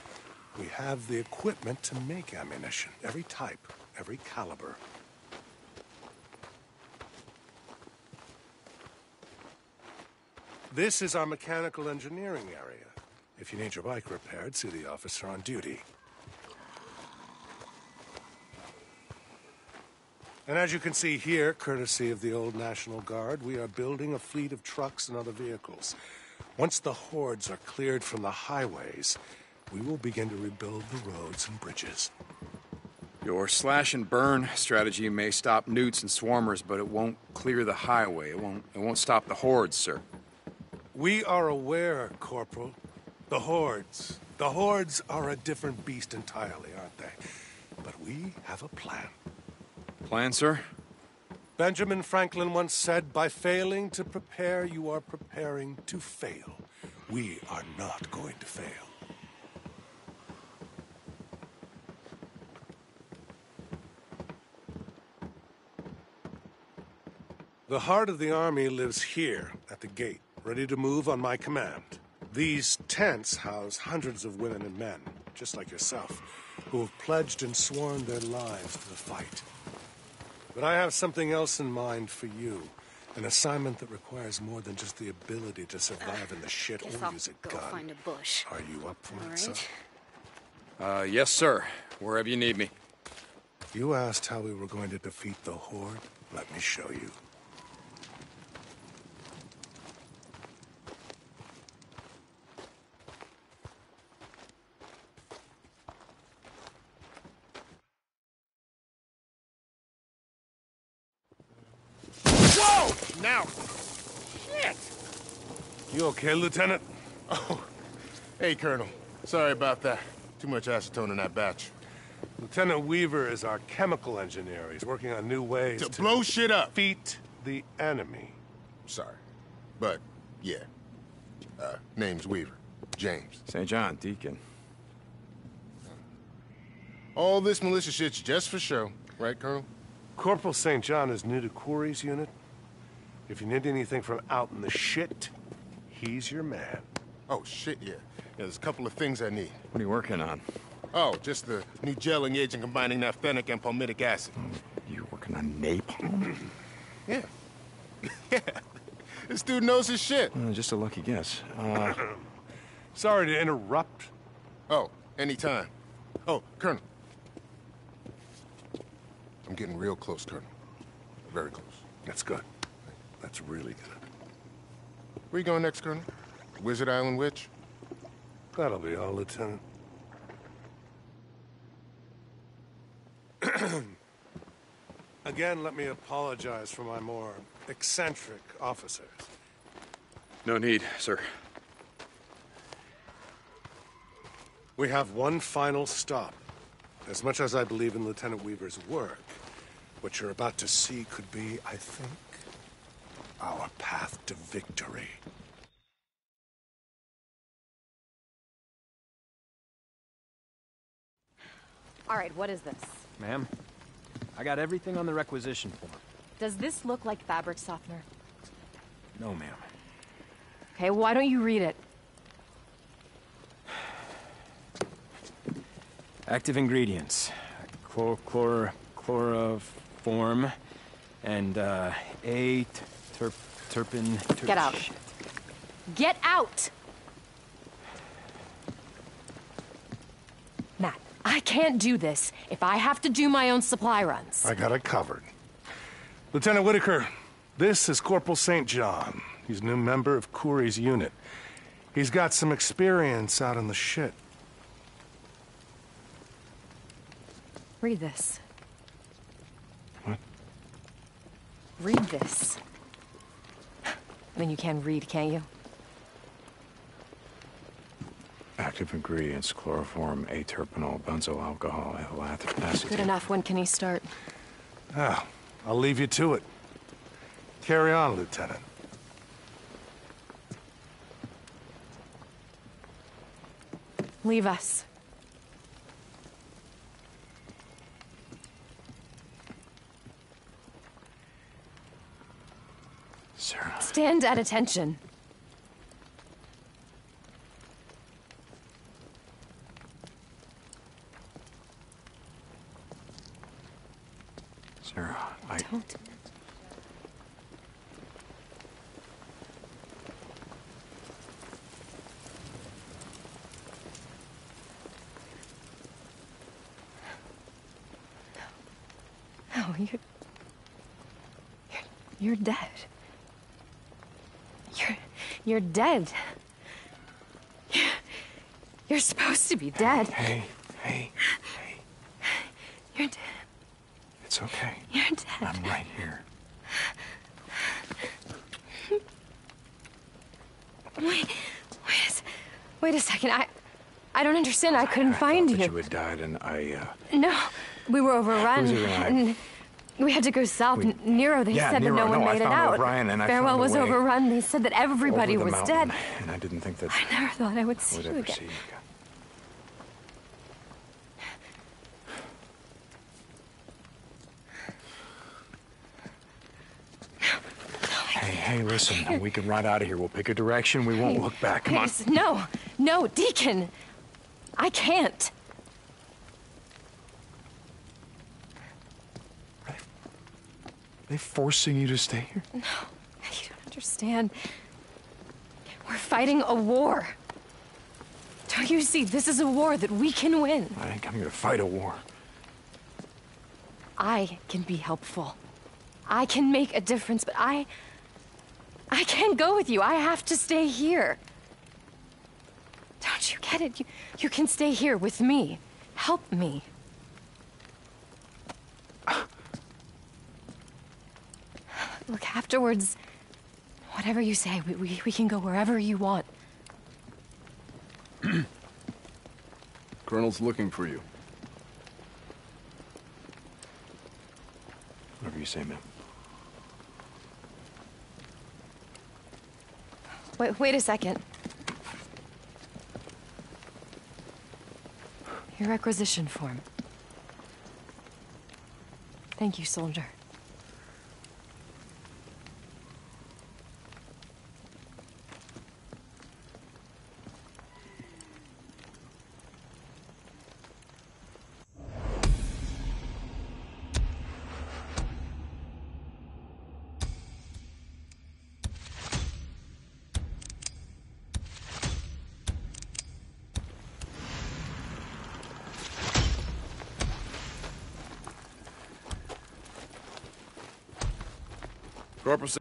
We have the equipment to make ammunition, every type, every caliber. This is our mechanical engineering area. If you need your bike repaired, see the officer on duty. And as you can see here, courtesy of the old National Guard, we are building a fleet of trucks and other vehicles. Once the hordes are cleared from the highways, we will begin to rebuild the roads and bridges. Your slash and burn strategy may stop newts and swarmers, but it won't clear the highway. It won't. It won't stop the hordes, sir. We are aware, Corporal. The hordes. The hordes are a different beast entirely, aren't they? But we have a plan. Plan, sir? Benjamin Franklin once said, by failing to prepare, you are preparing to fail. We are not going to fail. The heart of the army lives here, at the gate, ready to move on my command. These tents house hundreds of women and men, just like yourself, who have pledged and sworn their lives to the fight. But I have something else in mind for you. An assignment that requires more than just the ability to survive in the shit Guess or I'll use a go gun. find a bush. Are you up for it, son? right. Uh, yes, sir. Wherever you need me. You asked how we were going to defeat the Horde. Let me show you. Whoa! Now. Shit! You okay, Lieutenant? Oh. Hey, Colonel. Sorry about that. Too much acetone in that batch. Lieutenant Weaver is our chemical engineer. He's working on new ways To blow shit up. Defeat the enemy. Sorry. But, yeah. Uh, name's Weaver. James. St. John, Deacon. All this militia shit's just for show. Right, Colonel? Corporal St. John is new to Kouri's unit. If you need anything from out in the shit, he's your man. Oh, shit, yeah. yeah. There's a couple of things I need. What are you working on? Oh, just the new gelling agent combining naphthenic and palmitic acid. You're working on napalm? Yeah. yeah. This dude knows his shit. Uh, just a lucky guess. Uh, Sorry to interrupt. Oh, anytime. Oh, Colonel. I'm getting real close, Colonel. Very close. That's good. That's really good. Where you going next, Colonel? Wizard Island Witch? That'll be all, Lieutenant. Again, let me apologize for my more eccentric officers. No need, sir. We have one final stop. As much as I believe in Lieutenant Weaver's work, what you're about to see could be, I think, our path to victory. All right, what is this? Ma'am, I got everything on the requisition form. Does this look like fabric softener? No, ma'am. Okay, why don't you read it? Active ingredients. Chlor, chlor, chloroform, and, uh, A, terp, terpin... Ter Get out. shit. Get out! Matt, I can't do this if I have to do my own supply runs. I got it covered. Lieutenant Whitaker, this is Corporal St. John. He's a new member of Kouri's unit. He's got some experience out in the shit. Read this. What? Read this. Mean, you can read, can't you? active ingredients, chloroform, aterpenol, benzyl alcohol, ethyl acetate. Good enough. When can he start? Ah, I'll leave you to it. Carry on, Lieutenant. Leave us. Sarah. Stand at attention. Sarah, I... Don't. No, you. You're dead. You're. You're dead. You're supposed to be dead. Hey, hey, hey. You're dead. it's okay. You're dead. I'm right here. Wait, wait, a wait a second. I, I don't understand. I couldn't find That you. you had died, and I, uh... No, we were overrun, Who's we had to go south. We- Nero, they Yeah, said Nero, that no one no, I made it out. O'Brien, and I Farewell found was overrun. They said that everybody was mountain, dead. And I didn't think that I never thought I would see would you again. see you again. Hey, hey, listen, we can ride out of here. We'll pick a direction. We won't look back. Come on. No, no, Deacon. I can't. They forcing you to stay here? No, you don't understand. We're fighting a war. Don't you see? This is a war that we can win. I ain't come here to fight a war. I can be helpful. I can make a difference, but I. I can't go with you. I have to stay here. Don't you get it? You, you can stay here with me. Help me. Look, afterwards, whatever you say, we, we, we can go wherever you want. Colonel's looking for you. Whatever you say, ma'am. Wait, wait a second. Your requisition form. Thank you, soldier. Corporal. Sa-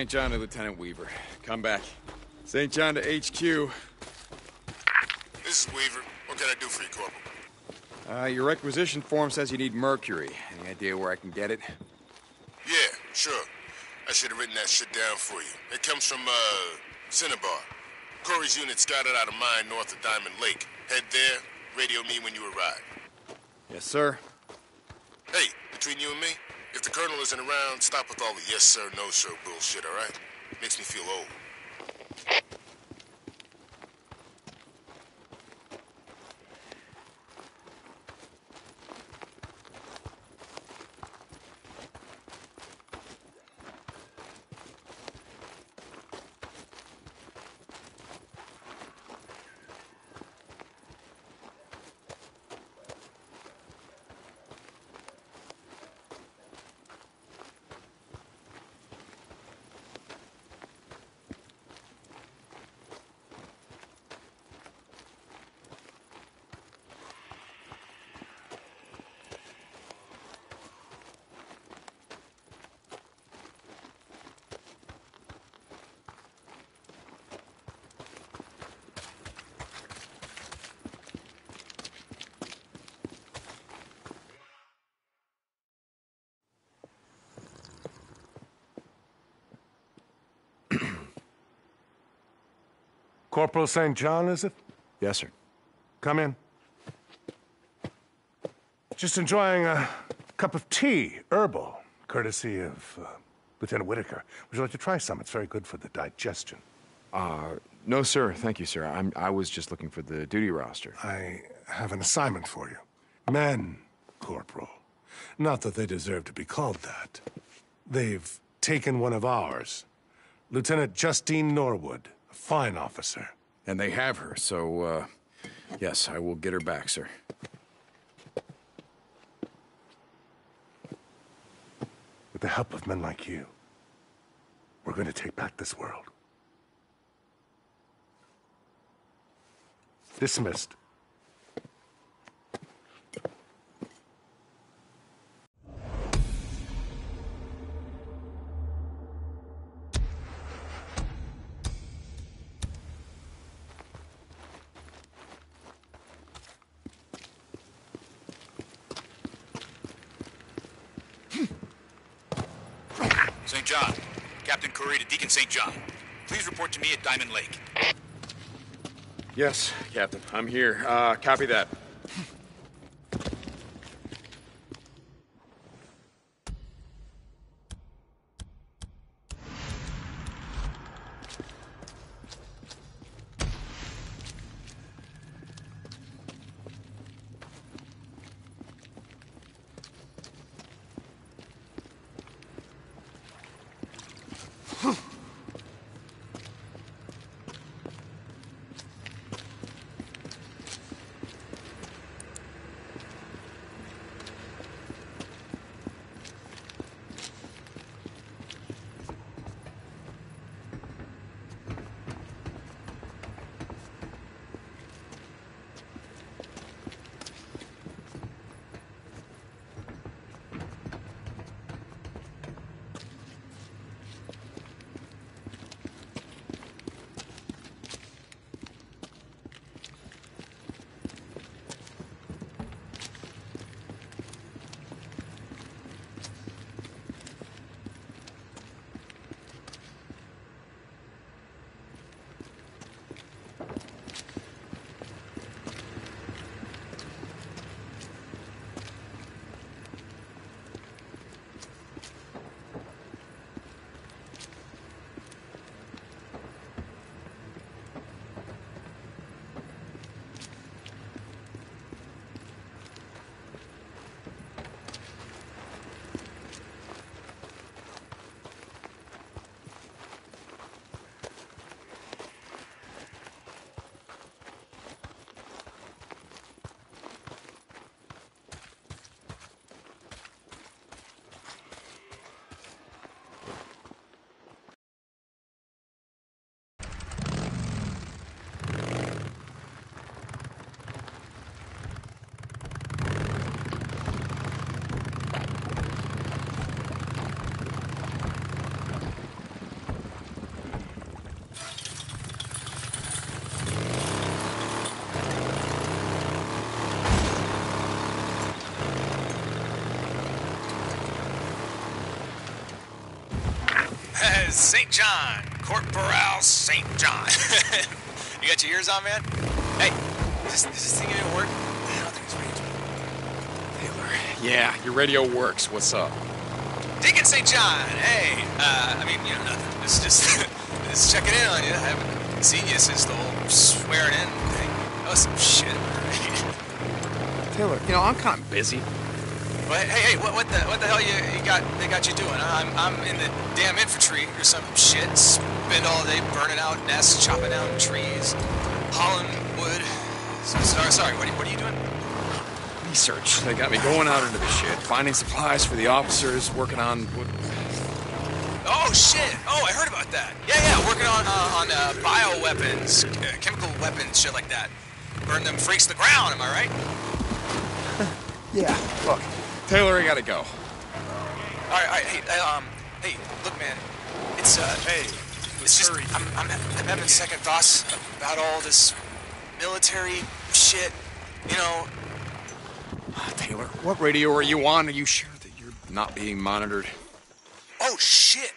St. John to Lieutenant Weaver. Come back. St. John to HQ. This is Weaver. What can I do for you, Corporal? Uh, your requisition form says you need mercury. Any idea where I can get it? Yeah, sure. I should have written that shit down for you. It comes from, uh, Cinnabar. Kouri's unit scouted out a mine north of Diamond Lake. Head there, radio me when you arrive. Yes, sir. Hey, between you and me, if the colonel isn't around, stop with all the yes sir, no sir bullshit, all right? Makes me feel old. Corporal St. John, is it? Yes, sir. Come in. Just enjoying a cup of tea, herbal, courtesy of uh, Lieutenant Whitaker. Would you like to try some? It's very good for the digestion. Uh, no, sir. Thank you, sir. I'm, I was just looking for the duty roster. I have an assignment for you. Men, Corporal. Not that they deserve to be called that. They've taken one of ours. Lieutenant Justine Norwood, a fine officer. And they have her, so, uh, yes, I will get her back, sir. With the help of men like you, we're going to take back this world. Dismissed. John. Please report to me at Diamond Lake. Yes, Captain. I'm here. Uh, copy that. St. John. Corporal St. John. you got your ears on, man? Hey, does, does this thing even work? I don't think it's ready. Yeah, your radio works. What's up? Deacon St. John, hey. Uh, I mean, you know, nothing. Just, just, just checking in on you. I haven't seen you since the whole swearing in thing. That was some shit. Taylor, you know, I'm kind of busy. But hey, hey, what, what the what the hell you, you got? They got you doing? I'm I'm in the damn infantry or some shit. Spend all day burning out nests, chopping down trees, hauling wood. Sorry, sorry. What are, you- what are you doing? Research. They got me going out into the shit, finding supplies for the officers, working on. What, Oh shit! Oh, I heard about that. Yeah, yeah, working on uh, on uh, bioweapons, uh, chemical weapons, shit like that. Burn them freaks to the ground. Am I right? yeah. Look, Taylor, I gotta go. All right, all right. Hey, uh, um, hey, look, man. It's uh, hey, it's just I'm, I'm, I'm having second thoughts about all this military shit. You know, Taylor, what radio are you on? Are you sure that you're not being monitored? oh shit.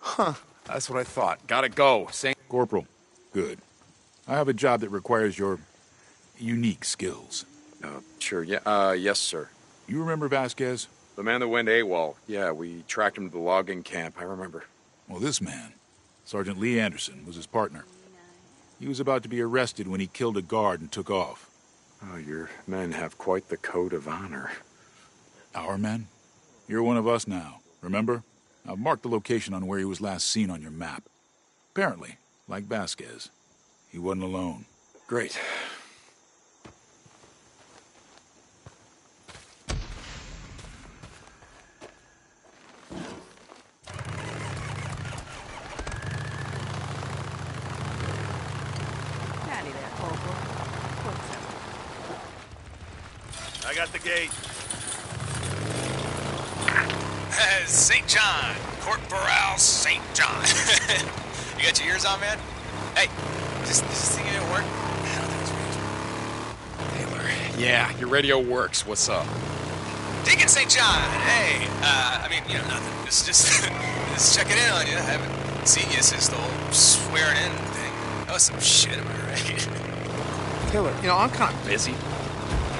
Huh. That's what I thought. Gotta go. Saint Corporal, good. I have a job that requires your unique skills. Uh, sure. Yeah. Uh, yes, sir. You remember Vasquez? The man that went AWOL. Yeah, we tracked him to the logging camp. I remember. Well, this man, Sergeant Lee Anderson, was his partner. He was about to be arrested when he killed a guard and took off. Oh, your men have quite the code of honor. Our men? You're one of us now, remember? I've marked the location on where he was last seen on your map. Apparently, like Vasquez, he wasn't alone. Great. I got the gate. St. John. Corporal St. John. you got your ears on, man? Hey, is this, this thing gonna work? I don't think it's range. Taylor. Yeah, your radio works. What's up? Deacon St. John. Hey, uh, I mean, you know, nothing. Just, just, just checking in on you. I haven't seen you since the whole swearing in thing. That was some shit, am I right? Taylor, you know, I'm kind of busy.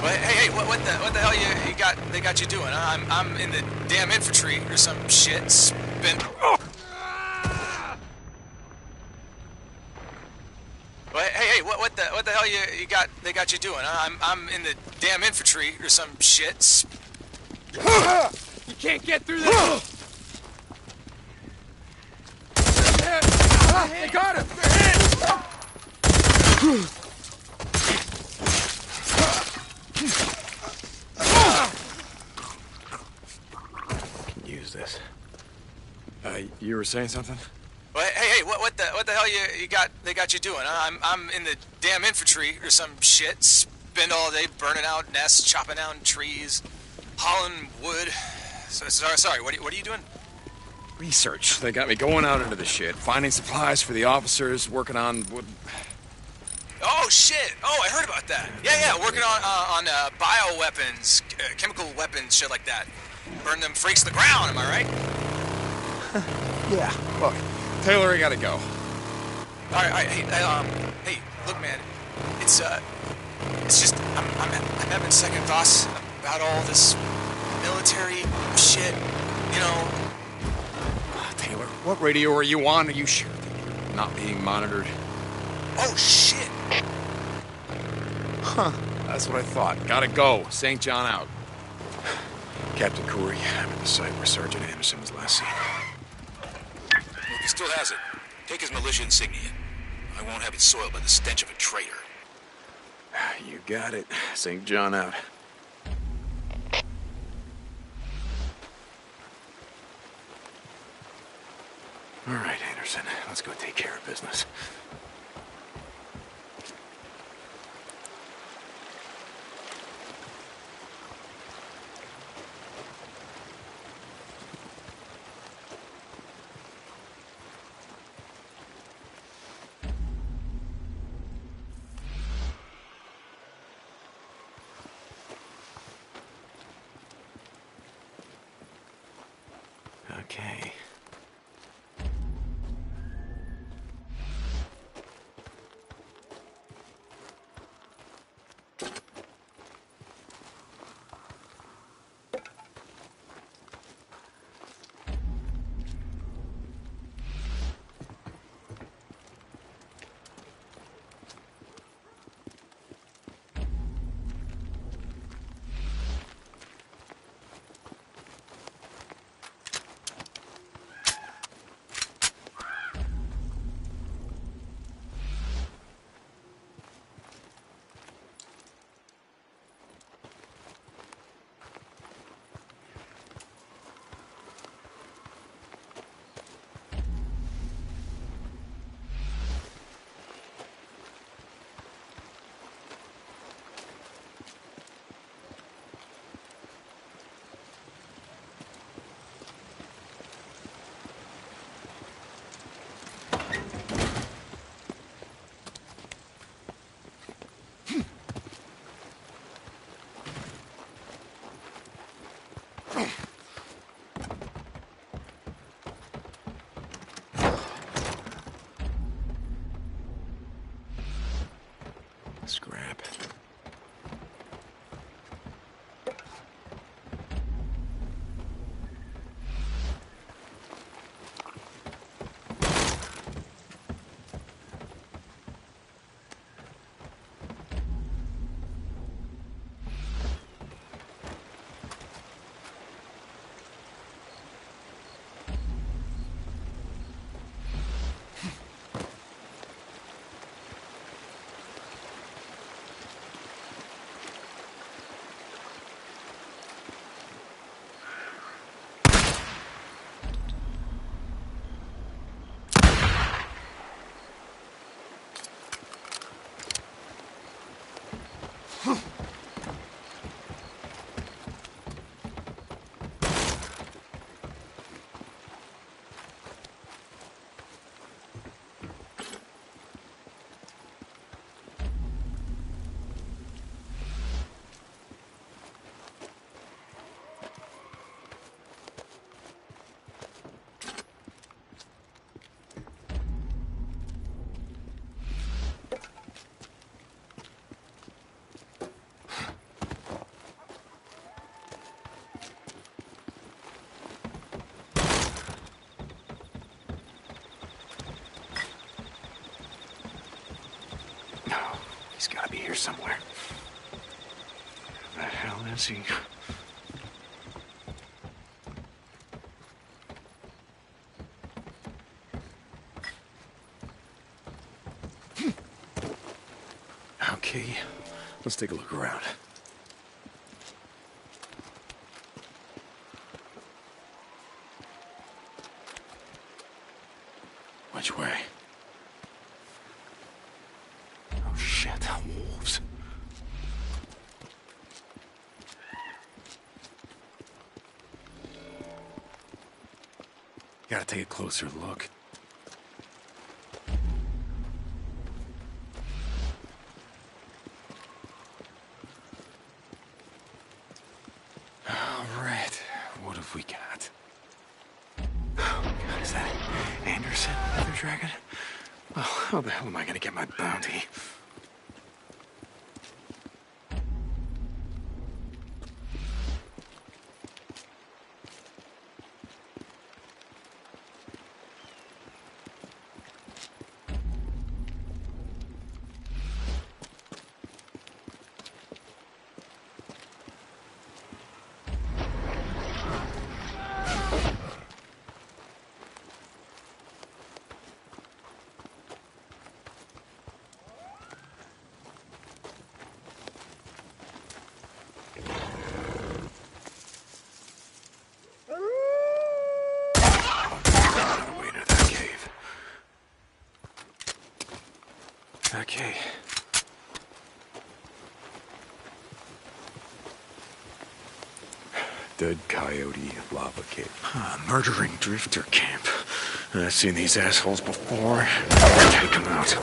But hey, hey, what, what the, what the hell you, you got? They got you doing? I'm, I'm in the damn infantry or some shit. Spin. Oh. But hey, hey, what, what the, what the hell you, you got? They got you doing? I'm, I'm in the damn infantry or some shit. You can't get through this. They got him! Can use this. Uh, you were saying something? But hey, hey, what, what the, what the hell you, you got? They got you doing? I'm, I'm in the damn infantry or some shit. Spend all day burning out nests, chopping down trees, hauling wood. So, sorry, sorry. What are, you- what are you doing? Research. They got me going out into the shit, finding supplies for the officers, working on what. Oh shit! Oh, I heard about that. Yeah, yeah, working on uh, on uh, bioweapons, uh, chemical weapons, shit like that. Burn them freaks to the ground. Am I right? Yeah. Look, Taylor, I gotta go. All right, all right. Hey, hey, um, hey, look, man. It's uh, it's just I'm I'm, I'm having second thoughts about all this military shit. You know, Taylor, what radio are you on? Are you sure that you're not being monitored? Oh shit! Huh. That's what I thought. Gotta go. St. John out. Captain Kouri, I'm at the site where Sergeant Anderson was last seen. He still has it, take his militia insignia. I won't have it soiled by the stench of a traitor. Ah, you got it. St. John out. All right, Anderson. Let's go take care of business. crap. He's gotta be here somewhere. Where the hell is he? Hmm. Okay, let's take a look around. Which way? Oh shit, wolves. Gotta take a closer look. All right, what have we got? Oh, God, is that Anderson, the dragon? Well, how the hell am I gonna get my bounty? Way to that cave. Okay. Dead Coyote Lava Cave. Ah, murdering drifter camp. I've seen these assholes before. Take them out.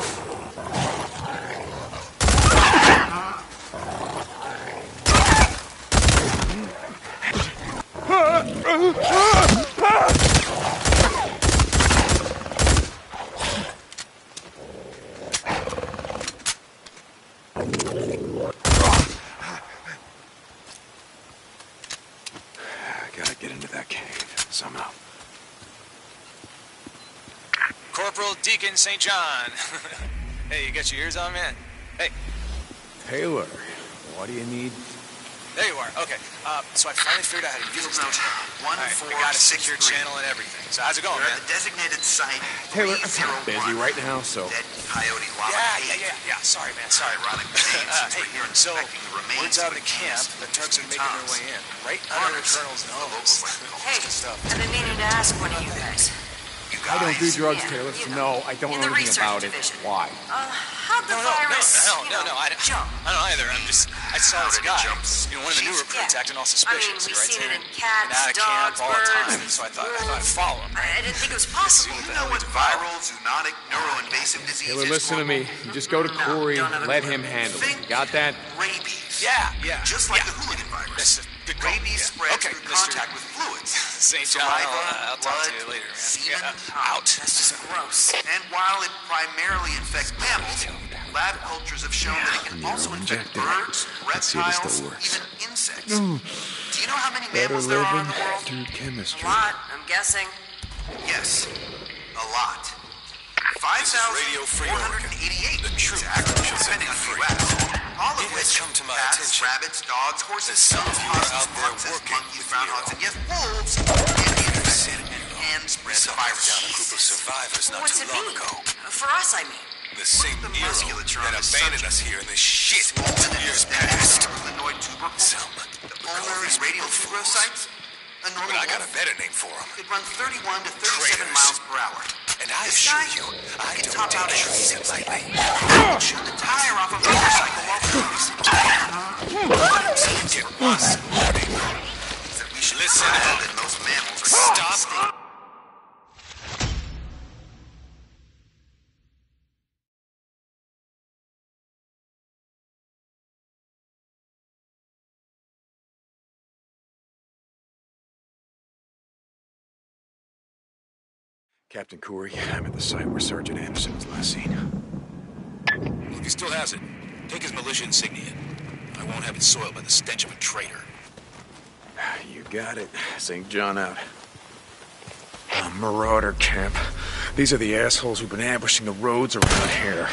I gotta get into that cave somehow. Corporal Deacon St. John. hey, you got your ears on, man? Hey, Taylor, what do you need? there you are. Okay. Uh, so I finally figured out how to use this thing. One All right, four we got a secure three. channel and everything. So how's it going, You're man? at the designated site. Taylor, I'm 301. busy right now, so. Dead Coyote Lava Yeah, yeah, yeah, yeah. Sorry, man. Sorry. Ironic name Uh, hey, here so inspecting the remains word's out of of the the camp. The of Turks are making their way in, right under the colonel's nose. like to call Hey, I've been meaning to ask one of you guys. You I don't do drugs, Yeah, Taylor. you No, I don't know anything about division. it. Why? Uh, how'd the No, no, no, virus, no, you no, know, no, I don't, jump? I don't either. I'm just, I saw this How did it guy, jump? you know, one of the new Jeez. recruits Yeah. acting all I mean, we've right? seen it in Saying, cats, "Get out of dogs, camp all the time. So I thought, I thought I'd follow him. I, I didn't think it was possible. You know what viral, zoonotic, neuroinvasive disease Taylor, listen to me. You just go to Kouri, don't have a let him handle it. You got that? rabies. Yeah, yeah. Just like yeah. the hooligan virus. A good call. Rabies Yeah. spreads Okay, through Mr. contact with fluids. St. John, Saliva, I'll, I'll talk to blood, you later, man. semen, Yeah, out. That's just gross. And while it primarily infects mammals, lab cultures have shown that it can also infect birds, Let's see if it reptiles, still works. even insects. Mm. Do you know how many Better mammals there are in the world? through A chemistry. lot, I'm guessing. Yes, a lot. 5,488 the true depending on the U.S. All of which come to my cats, attention. rabbits, dogs, horses, some possums, foxes, monkeys, groundhogs, and yes, wolves can be infected and spread the virus. Down a group of survivors not What's too it long mean? ago. For us, I mean. The same The Nero that abandoned us here in this shit two years past. Glenoid tubercles, Some the ulnar and radial tuberosities. A normal But I got a better name for him. could run 31 to 37 Traitors. miles per hour. And I This assure guy you, I can top out at shit 60. lightly. Shoot the tire off a motorcycle while cruising. What I'm saying to us is that we should Listen that most mammals are Stop. Captain Kouri, I'm at the site where Sergeant Anderson was last seen. If he still has it, take his militia insignia. I won't have it soiled by the stench of a traitor. You got it. St. John out. A marauder camp. These are the assholes who've been ambushing the roads around here.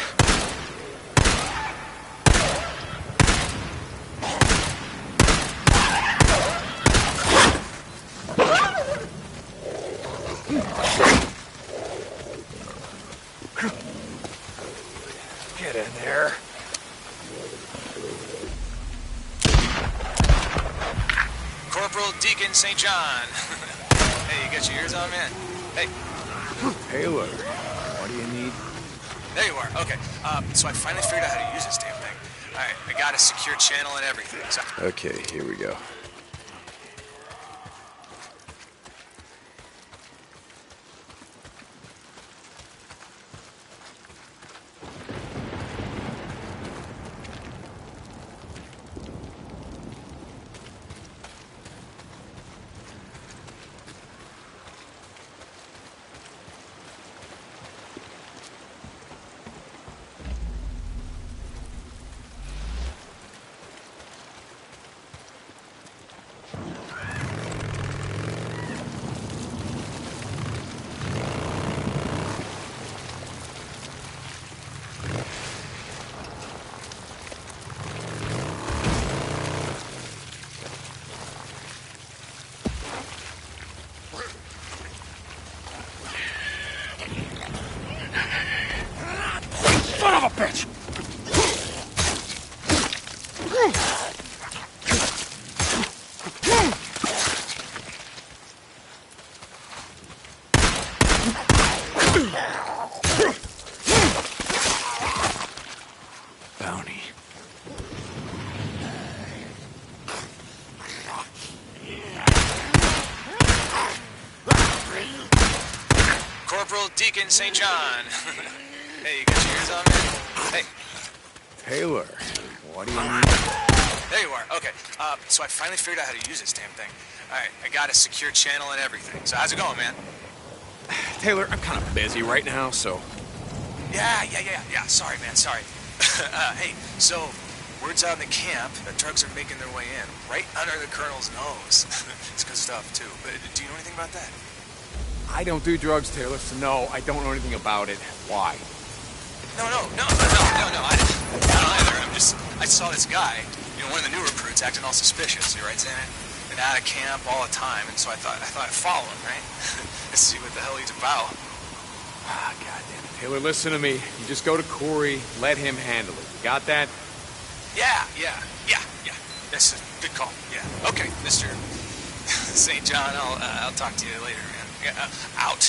Deacon St. John. hey, you got your ears on, man? Hey. Taylor, what do you need? There you are. Okay. Um, so I finally figured out how to use this damn thing. All right, I got a secure channel and everything. So Okay, here we go. Son of a bitch! Bounty. Corporal Deacon St. John. hey, you got your ears on? Hey. Taylor, what do you need? There you are. Okay. Uh, so I finally figured out how to use this damn thing. All right, I got a secure channel and everything. So how's it going, man? Taylor, I'm kind of busy right now, so Yeah, yeah, yeah, yeah. Sorry, man. Sorry. uh, hey, so word's out in the camp that drugs are making their way in, right under the colonel's nose. it's good stuff too. But do you know anything about that? I don't do drugs, Taylor, so no, I don't know anything about it. Why? No, no, no, no, no, no. I, I don't either. I'm just. I saw this guy, you know, one of the new recruits, acting all suspicious. You right, Santa? Been out of camp all the time, and so I thought I thought I'd follow him, right? to see what the hell he's about. Ah, goddamn it. Taylor, listen to me. You just go to Kouri, let him handle it. You got that? Yeah, yeah, yeah, yeah. That's a good call. Yeah. Okay, Mister St. John. I'll uh, I'll talk to you later, man. Yeah, uh, out.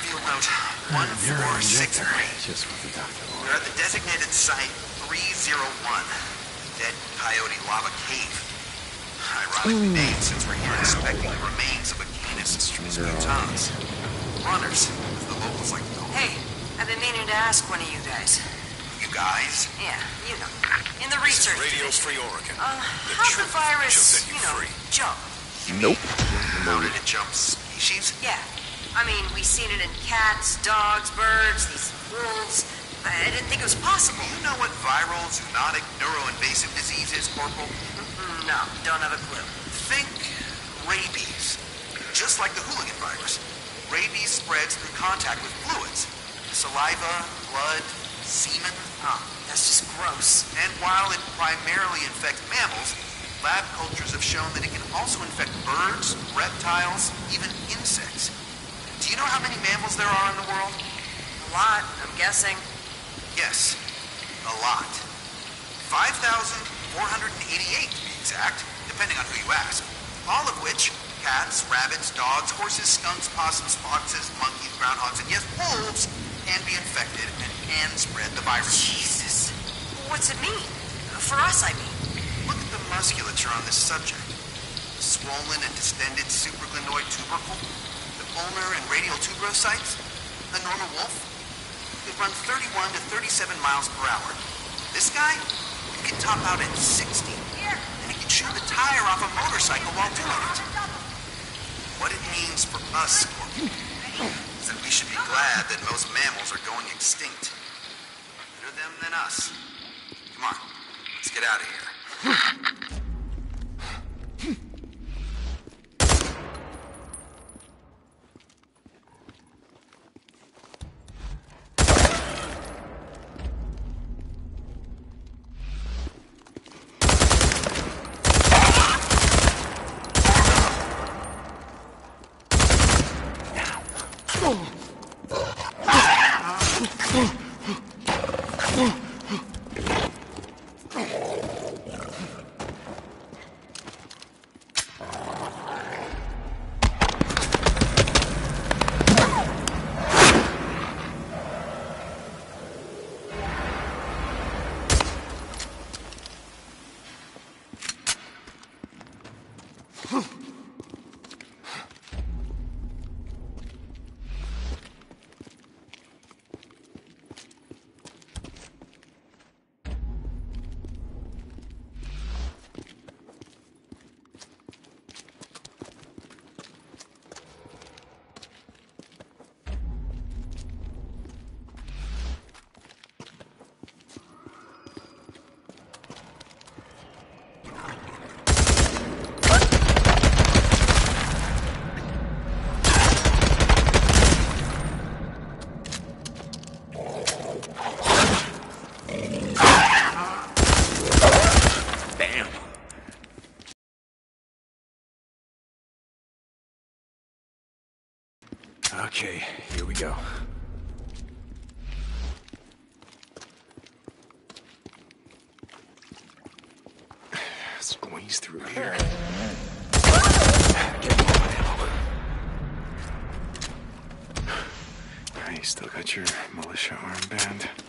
Field note 146. Just what the doctor We're at the designated site 301, Dead Coyote Lava Cave. Ironically named since we're here inspecting the remains of a canis mutans. Runners, as the locals like to call. Hey, I've been meaning to ask one of you guys. You guys? Yeah, you know. In the research. Radio Free Oregon. Uh, how'd the virus, you you know, free. jump? Nope. How did it jump species? Yeah. I mean, we've seen it in cats, dogs, birds, these wolves. I, I didn't think it was possible. You know what viral, zoonotic, neuroinvasive disease is, Corporal? No, don't have a clue. Think rabies. Just like the hooligan virus. Rabies spreads through contact with fluids. Saliva, blood, semen. Oh, that's just gross. And while it primarily infects mammals, lab cultures have shown that it can also infect birds, reptiles, even insects. Do you know how many mammals there are in the world? A lot, I'm guessing. Yes, a lot. 5,488 to be exact, depending on who you ask. All of which, cats, rabbits, dogs, horses, skunks, possums, foxes, monkeys, groundhogs, and yes, wolves, can be infected and can spread the virus. Jesus. What's it mean? For us, I mean. Look at the musculature on this subject. Swollen and distended supraglenoid tubercle, the ulnar and radial tuberosities, a normal wolf could run 31 to 37 miles per hour. This guy could top out at 60. And he can shoot the tire off a motorcycle while doing it. What it means for us, Corporal, is that we should be glad that most mammals are going extinct. Them than us. Come on, let's get out of here. Okay, here we go. Squeeze through here. Ammo. You still got your militia armband?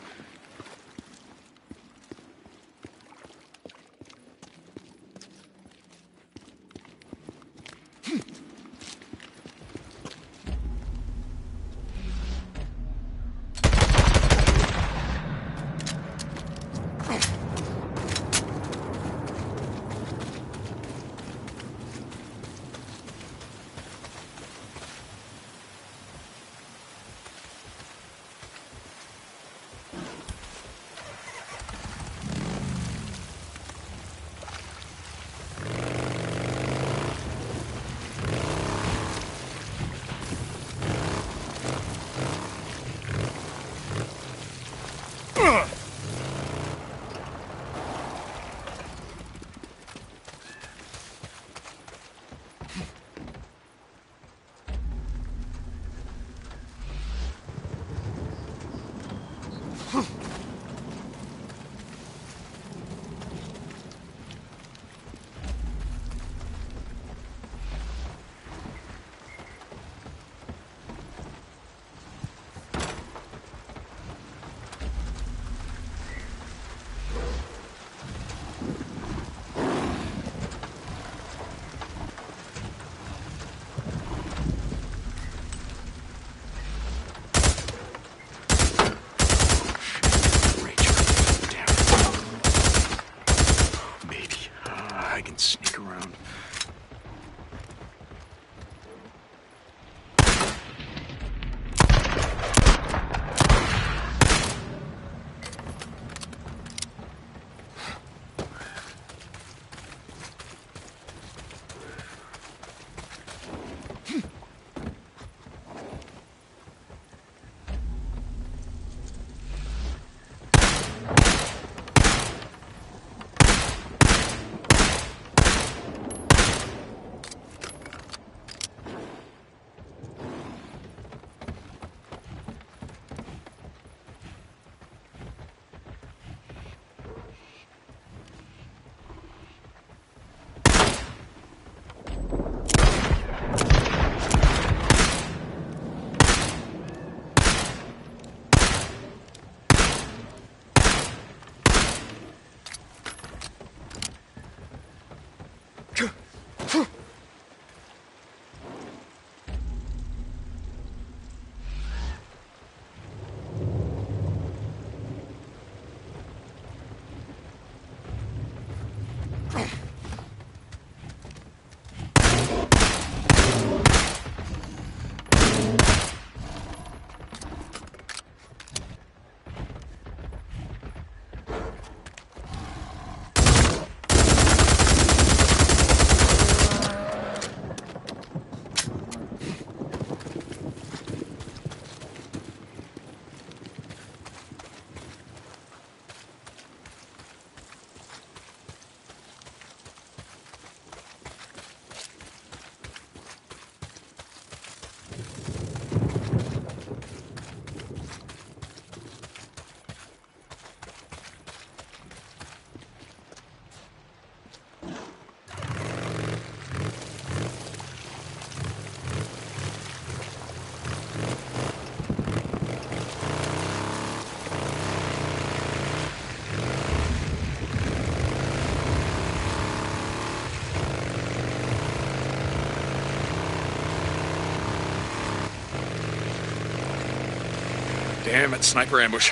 Damn it, sniper ambush.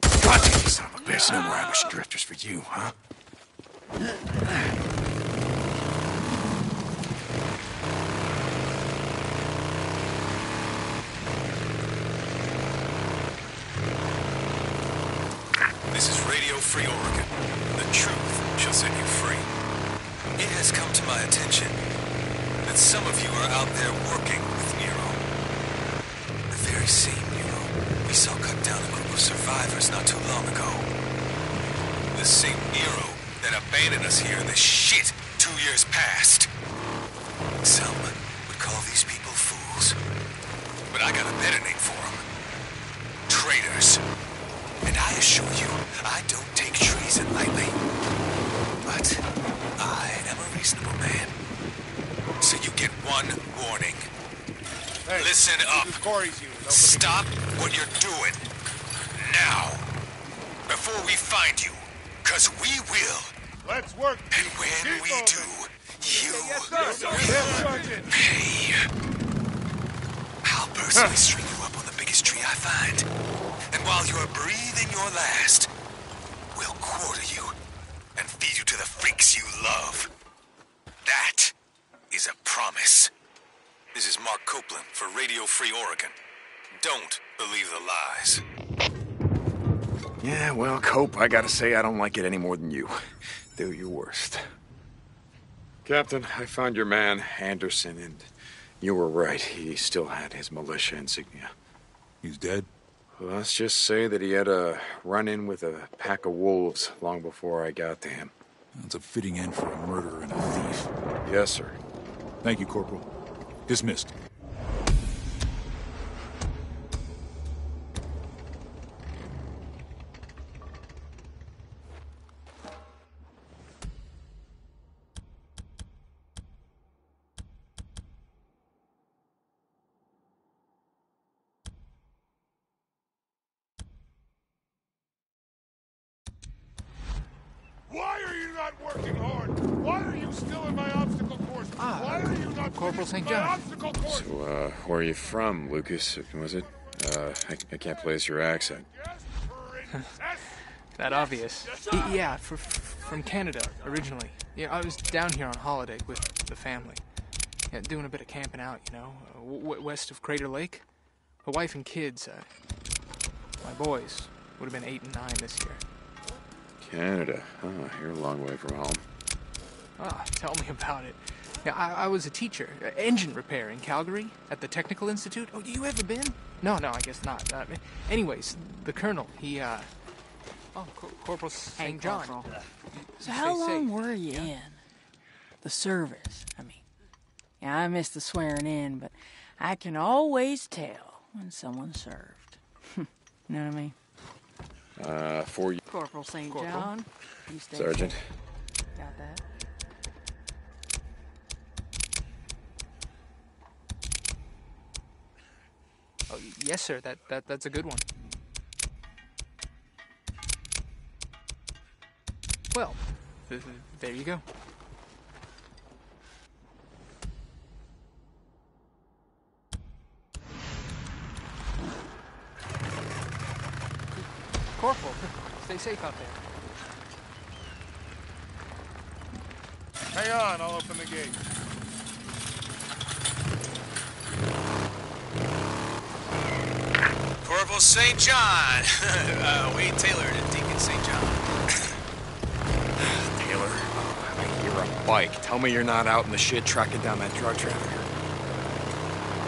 God damn you son of a bitch. No more ambush drifters for you, huh? Yeah, well, Cope, I gotta say I don't like it any more than you. Do your worst. Captain, I found your man, Anderson, and you were right. He still had his militia insignia. He's dead? Let's just say that he had a run in with a pack of wolves long before I got to him. That's a fitting end for a murderer and a thief. Yes, sir. Thank you, Corporal. Dismissed. Why are you not working hard? Why are you still in my obstacle course? Why are you not Corporal finishing St. my John. obstacle course? So, uh, where are you from, Lucas? Was it? Uh, I, I can't place your accent. That obvious. Y- yeah, fr- fr- from Canada originally. Yeah, I was down here on holiday with the family. Yeah, doing a bit of camping out, you know, uh, w- w- west of Crater Lake. My wife and kids, uh, my boys, would have been eight and nine this year. Canada. Oh, you're a long way from home. Ah, tell me about it. Yeah, I, I was a teacher, uh, engine repair in Calgary at the Technical Institute. Oh, you ever been? No, no, I guess not. Uh, anyways, the colonel, he, uh, oh, Cor- Corporal St. John. So how long were you in the service? I mean, yeah, I missed the swearing in, but I can always tell when someone served. you know what I mean? Uh, for you. Corporal St. Corporal. John. you stay Sergeant. safe. Got that? Oh, yes, sir. That, that that's a good one. Well, th- th- there you go. Corporal, stay safe out there. Hang on, I'll open the gate. Corporal St. John. uh, Wade Taylor to Deacon St. John. Taylor, oh, you're a bike. Tell me you're not out in the shit tracking down that drug trafficker.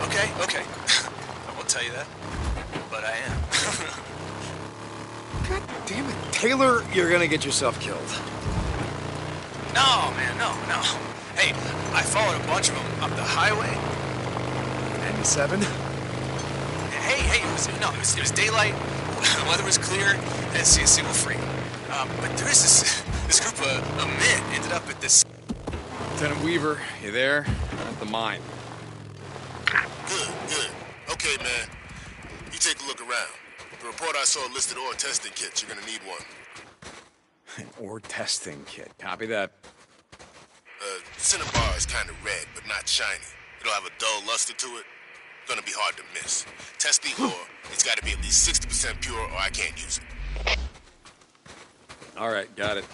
Okay, okay. I won't tell you that, but I am. God damn it. Taylor, you're gonna get yourself killed. No, man, no, no. Hey, I followed a bunch of them up the highway. 97? Hey, hey, it was no, it was, it was daylight. The weather was clear, and CSC were free. Um, but there is this this group of, of men ended up at this. Lieutenant Weaver, you there? At the mine. Good, good. Okay, man. You take a look around. The report I saw listed ore testing kits. You're gonna need one. An ore testing kit. Copy that. Uh, Cinnabar is kind of red, but not shiny. It'll have a dull luster to it. Gonna be hard to miss. Test the ore. It's gotta be at least 60% pure or I can't use it. All right, got it.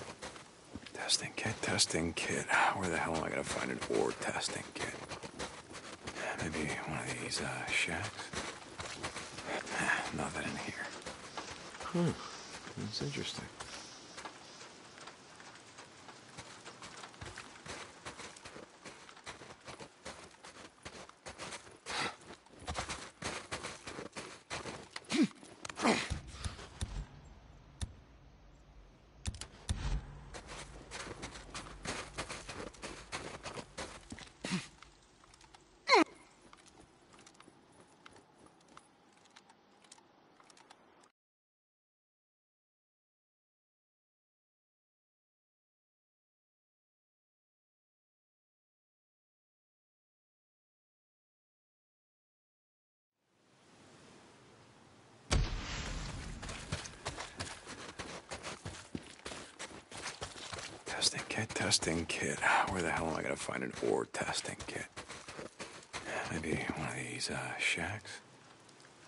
Testing kit, testing kit. Where the hell am I gonna find an ore testing kit? Maybe one of these uh, shacks? Nothing in here. Hmm. That's interesting. Testing kit, testing kit. Where the hell am I gonna find an ore testing kit? Maybe one of these uh, shacks?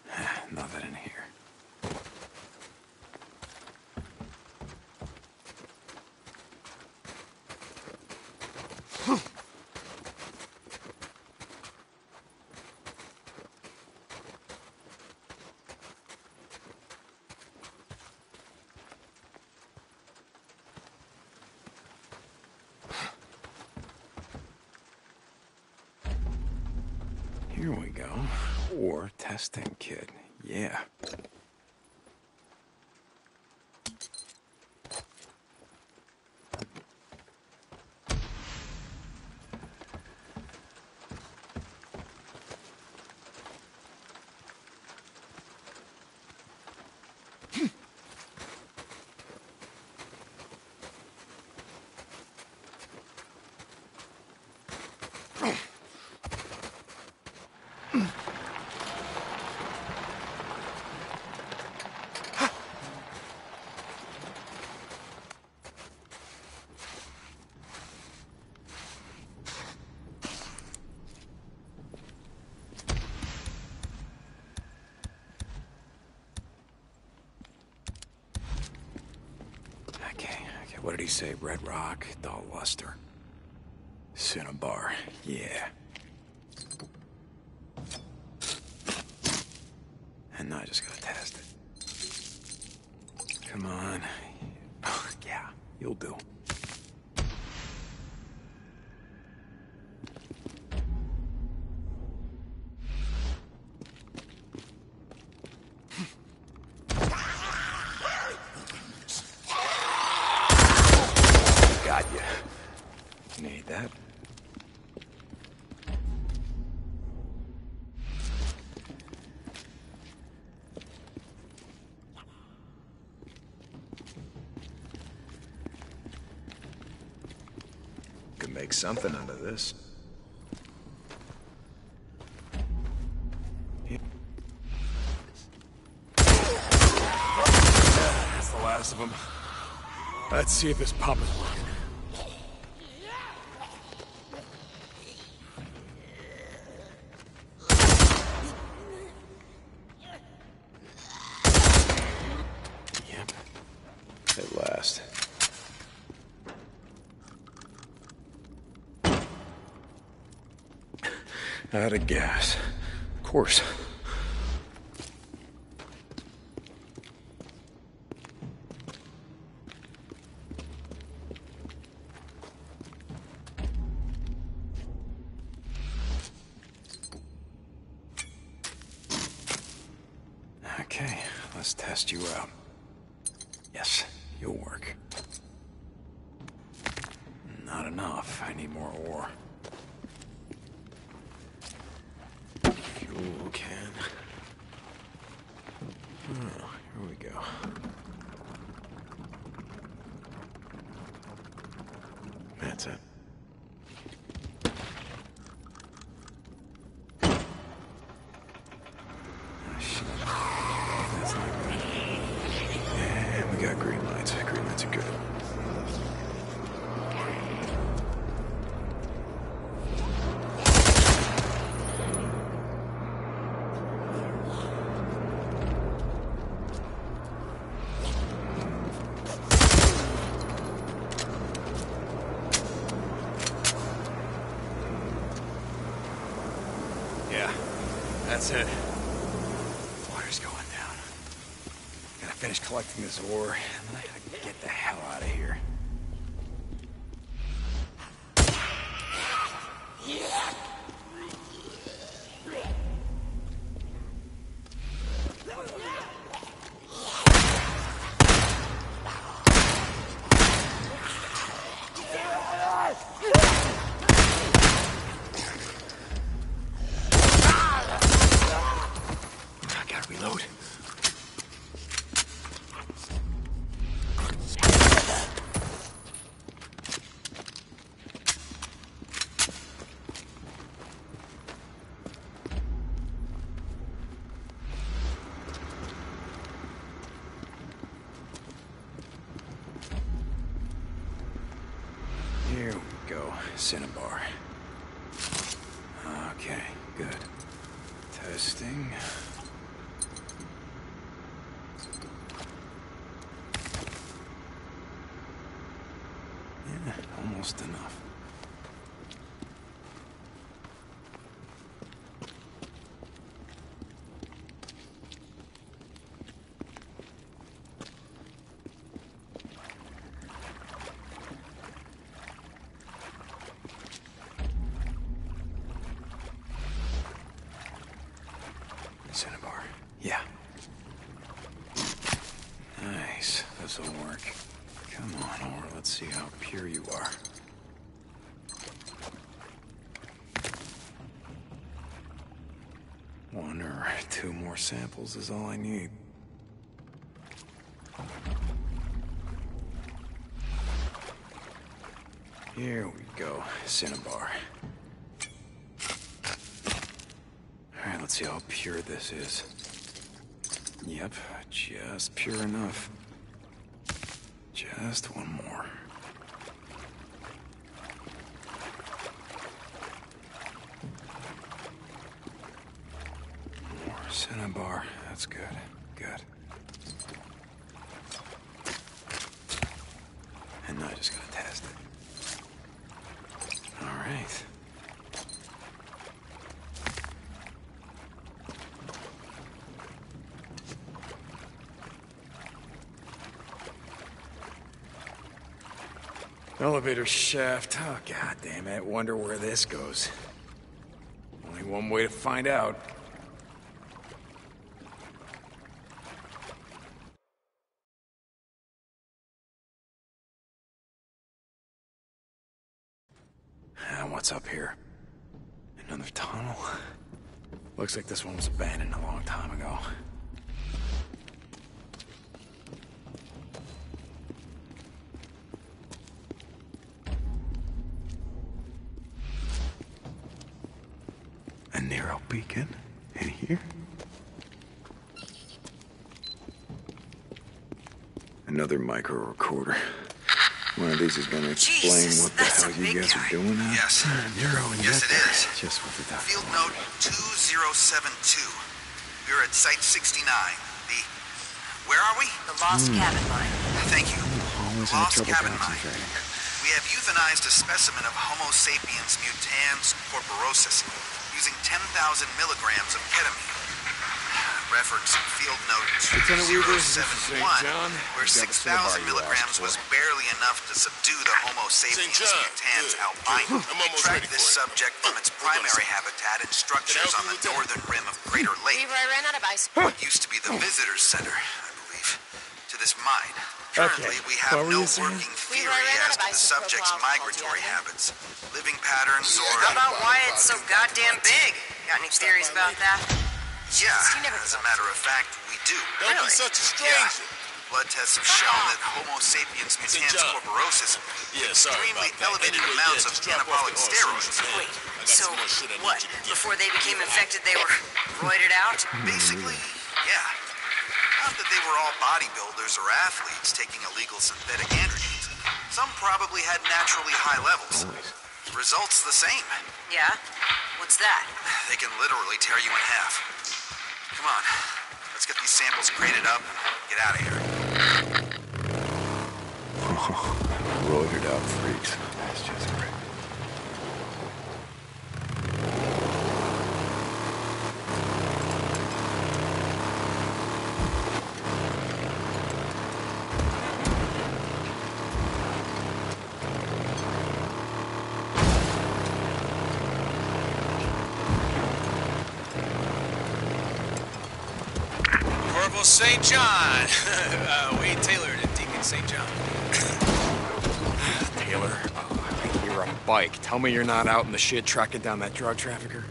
Nothing in here. Here we go. Ore testing kit. Yeah. Okay, okay. What did he say? Red Rock, Dull Luster. Cinnabar. Yeah. And now I just gotta test it. Come on. yeah, you'll do. Got you. Need that. Could make something of this. That's the last of them. Let's see if this pump is working. Yep. At last. Out of gas. Of course. Okay, let's test you out. Yes, you'll work. Not enough. I need more ore. Fuel can. Oh, here we go. That's it. Ah, shit. That's not good. Yeah, we got green lights. Green lights are good. That's it. Water's going down. Gotta finish collecting this ore, and then I gotta get the hell out of here. I gotta reload. Here we go, Cinnabar. Okay, good. Testing. Yeah, almost enough. Cinnabar. Yeah. Nice. This'll work. Come on, Or. Let's see how pure you are. Two more samples is all I need. Here we go, Cinnabar. All right, let's see how pure this is. Yep, just pure enough. Just one. More Cinnabar. That's good. Good. And now I just gotta test it. All right. Elevator shaft. Oh, god damn it. Wonder where this goes. Only one way to find out. Ah, What's up here? Another tunnel? Looks like this one was abandoned a long time ago. A Nero beacon in here? Another micro recorder. One of these is gonna explain Jesus, what the hell you guys guy. are doing out. Yes. Nero and Yes, it is. Just what the doctor Field note 2072. We're at Site 69. The. Where are we? The Lost Hmm. Cabin Mine. Thank you. Always had Lost trouble cabin mine. concentrating. We have euthanized a specimen of Homo sapiens mutans corporosus using 10,000 milligrams of ketamine. Reference field note Lieutenant Weaver, this is 2071, where We've got the 6,000 milligrams was barely enough to subdue the Homo sapiens John, mutans good, albino. good. I'm tracked this subject from its Hold on a primary habitat and structures on the northern rim of Crater Lake. Weaver, I ran out of ice. What used to be the visitors center, I believe, to this mine. Currently, Okay, we have no working theory I as to the subject's migratory Do habits, living patterns, or... How about why it's so goddamn big? Got any theories about that? Yeah, as a matter of fact, we do. Don't be such a Yeah. stranger. Blood tests have shown that Homo sapiens mutans John. corporosus Yeah, sorry extremely about elevated Anyway, amounts yeah, of just anabolic steroids. Wait, I got so some more shit I what? you. Before they became infected, they were roided out? Mm-hmm. Basically, yeah. Not that they were all bodybuilders or athletes taking illegal synthetic androgens. Some probably had naturally high levels. Results the same. Yeah? What's that? They can literally tear you in half. Come on, let's get these samples graded up and get out of here. Roided out freaks. That's just great. St. John. uh, Wade Taylor to Deacon St. John. Taylor, uh, I hear a bike. Tell me you're not out in the shit tracking down that drug trafficker.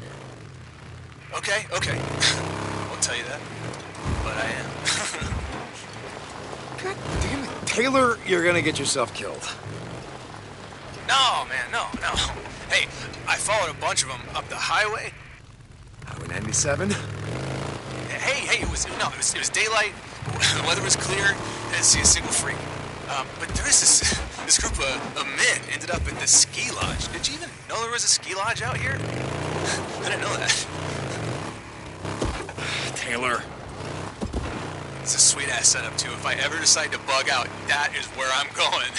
Okay, okay. I won't tell you that, but I am. God Damn it, Taylor, you're gonna get yourself killed. No, man, no, no. Hey, I followed a bunch of them up the highway. Highway 97? Hey, hey, it was no, it was, it was daylight. The weather was clear. I didn't see a single freak. Um, but there is this this group of, of men ended up at the ski lodge. Did you even know there was a ski lodge out here? I didn't know that. Taylor. It's a sweet ass setup too. If I ever decide to bug out, that is where I'm going.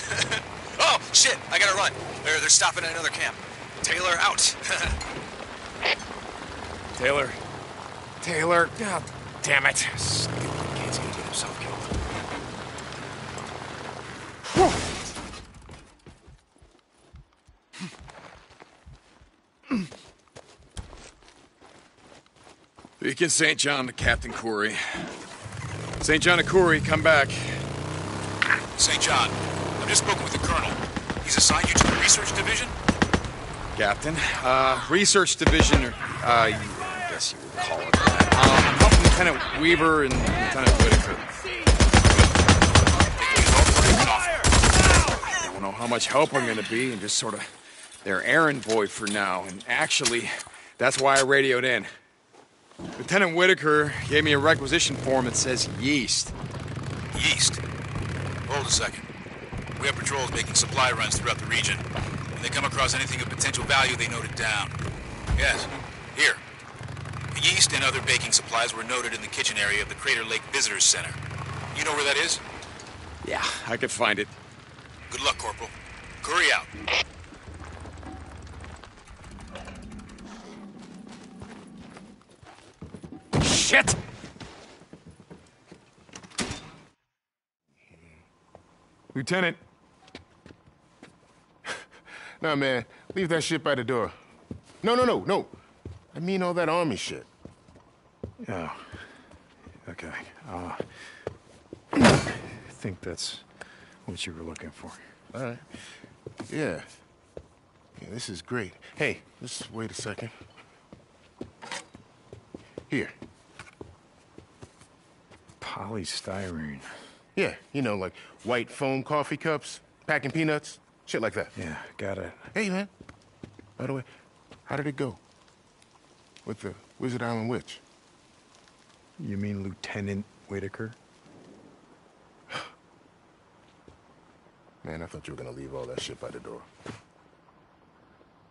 oh shit! I gotta run. They're they're stopping at another camp. Taylor out. Taylor. Taylor. God damn it. Stupid kid's gonna get himself killed. Deacon St. John to Captain Kouri. St. John to Kouri, come back. St. John, I've just spoken with the colonel. He's assigned you to the research division. Captain. Uh, research division, uh, you, I guess you would call it that. Um, I'm helping Lieutenant Weaver and Lieutenant Whitaker. I don't know how much help I'm gonna be, and just sort of their errand boy for now. And actually, that's why I radioed in. Lieutenant Whitaker gave me a requisition form that says yeast. Yeast. Hold a second. We have patrols making supply runs throughout the region. When they come across anything of potential value, they note it down. Yes. Here. Yeast and other baking supplies were noted in the kitchen area of the Crater Lake Visitors Center. You know where that is? Yeah, I could find it. Good luck, Corporal. Kouri out. Shit! Lieutenant. nah, man. Leave that shit by the door. No, no, no, no. I mean all that army shit. Oh. Okay. Uh, I think that's what you were looking for. All right. Yeah. Yeah, this is great. Hey, just wait a second. Here. Polystyrene. Yeah, you know, like white foam coffee cups, packing peanuts, shit like that. Yeah, got it. Hey, man. By the way, how did it go? With the Wizard Island Witch? You mean Lieutenant Whitaker? Man, I thought you were gonna leave all that shit by the door.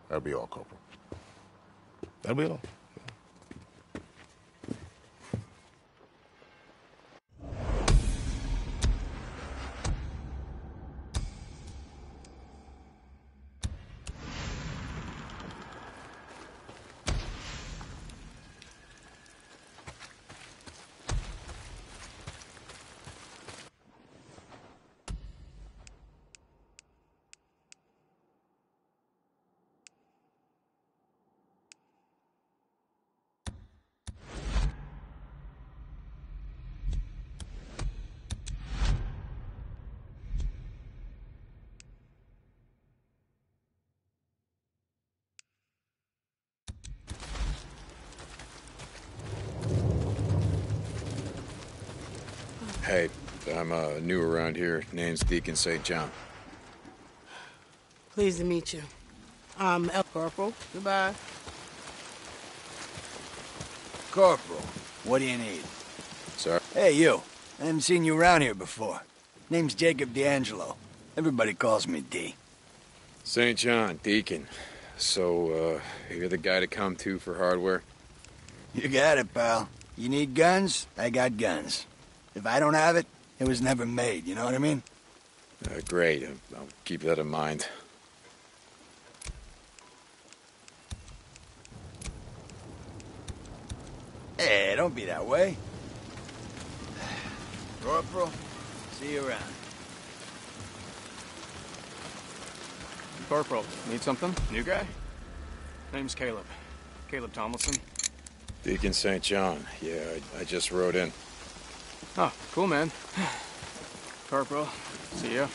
That'll be all, Corporal. That'll be all. Hey, I'm uh, new around here. Name's Deacon St. John. Pleased to meet you. I'm El Corporal. Goodbye. Corporal, what do you need? Sir? Hey, you. I haven't seen you around here before. Name's Jacob D'Angelo. Everybody calls me D. St. John, Deacon. So, uh, you're the guy to come to for hardware? You got it, pal. You need guns? I got guns. If I don't have it, it was never made, you know what I mean? Uh, great. I'll- I'll keep that in mind. Hey, don't be that way. Corporal, see you around. Corporal, need something? New guy? Name's Caleb. Caleb Tomlinson. Deacon St. John. Yeah, I, I just rode in. Oh, cool, man. Car, bro. See ya.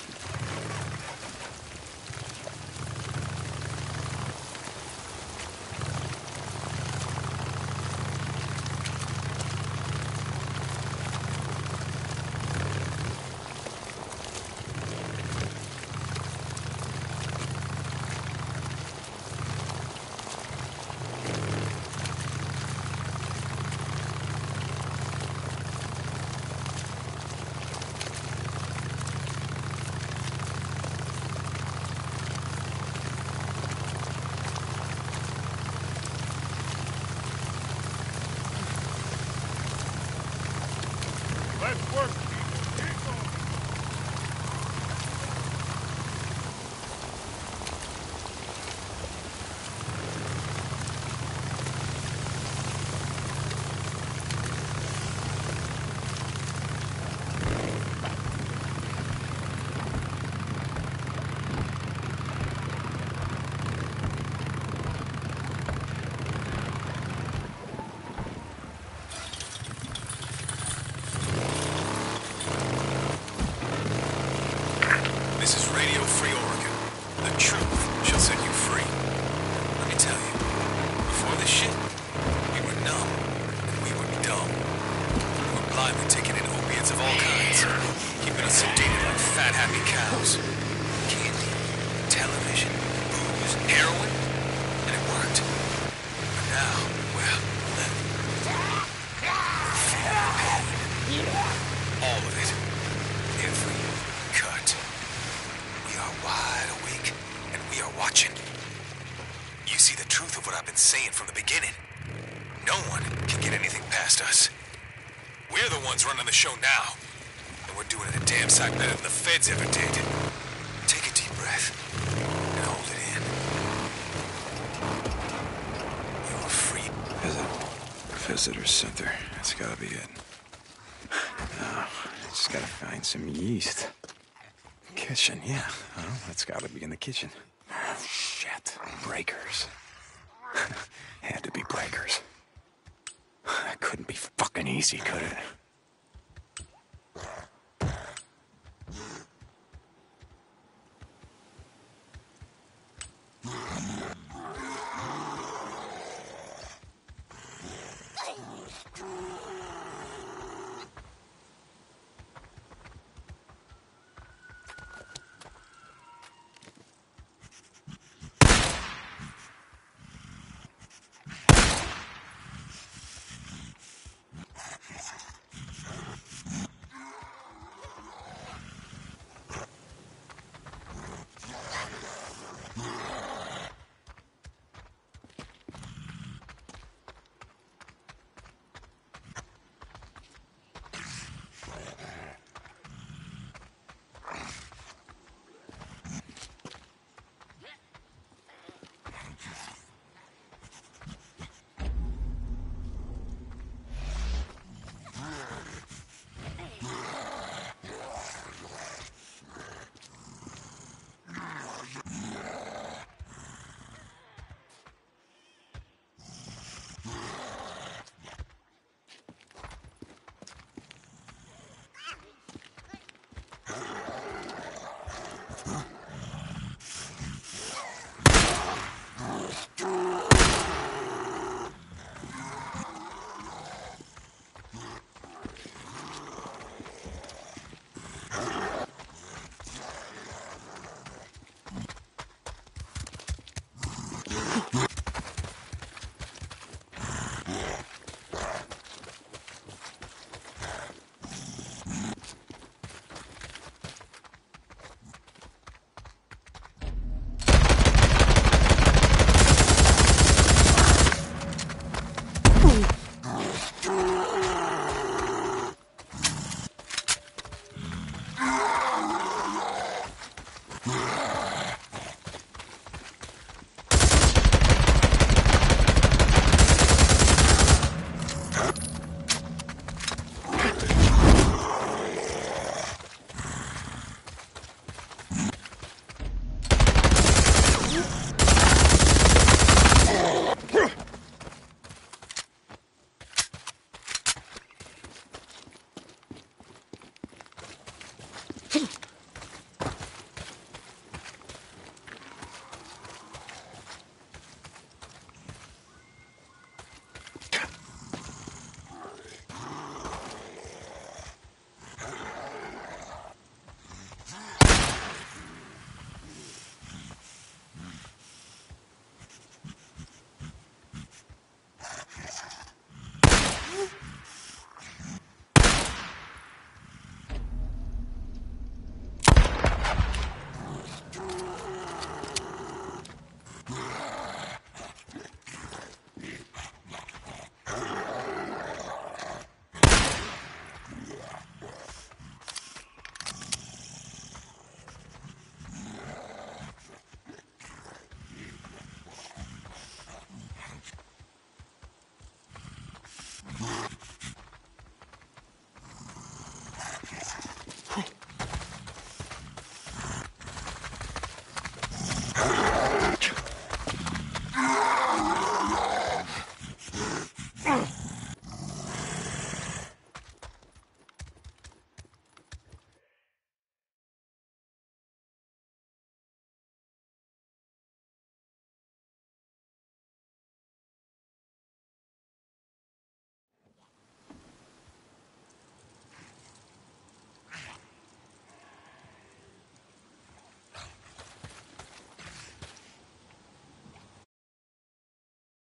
some yeast. Kitchen, yeah. Oh, that's gotta be in the kitchen. Oh, shit. Breakers.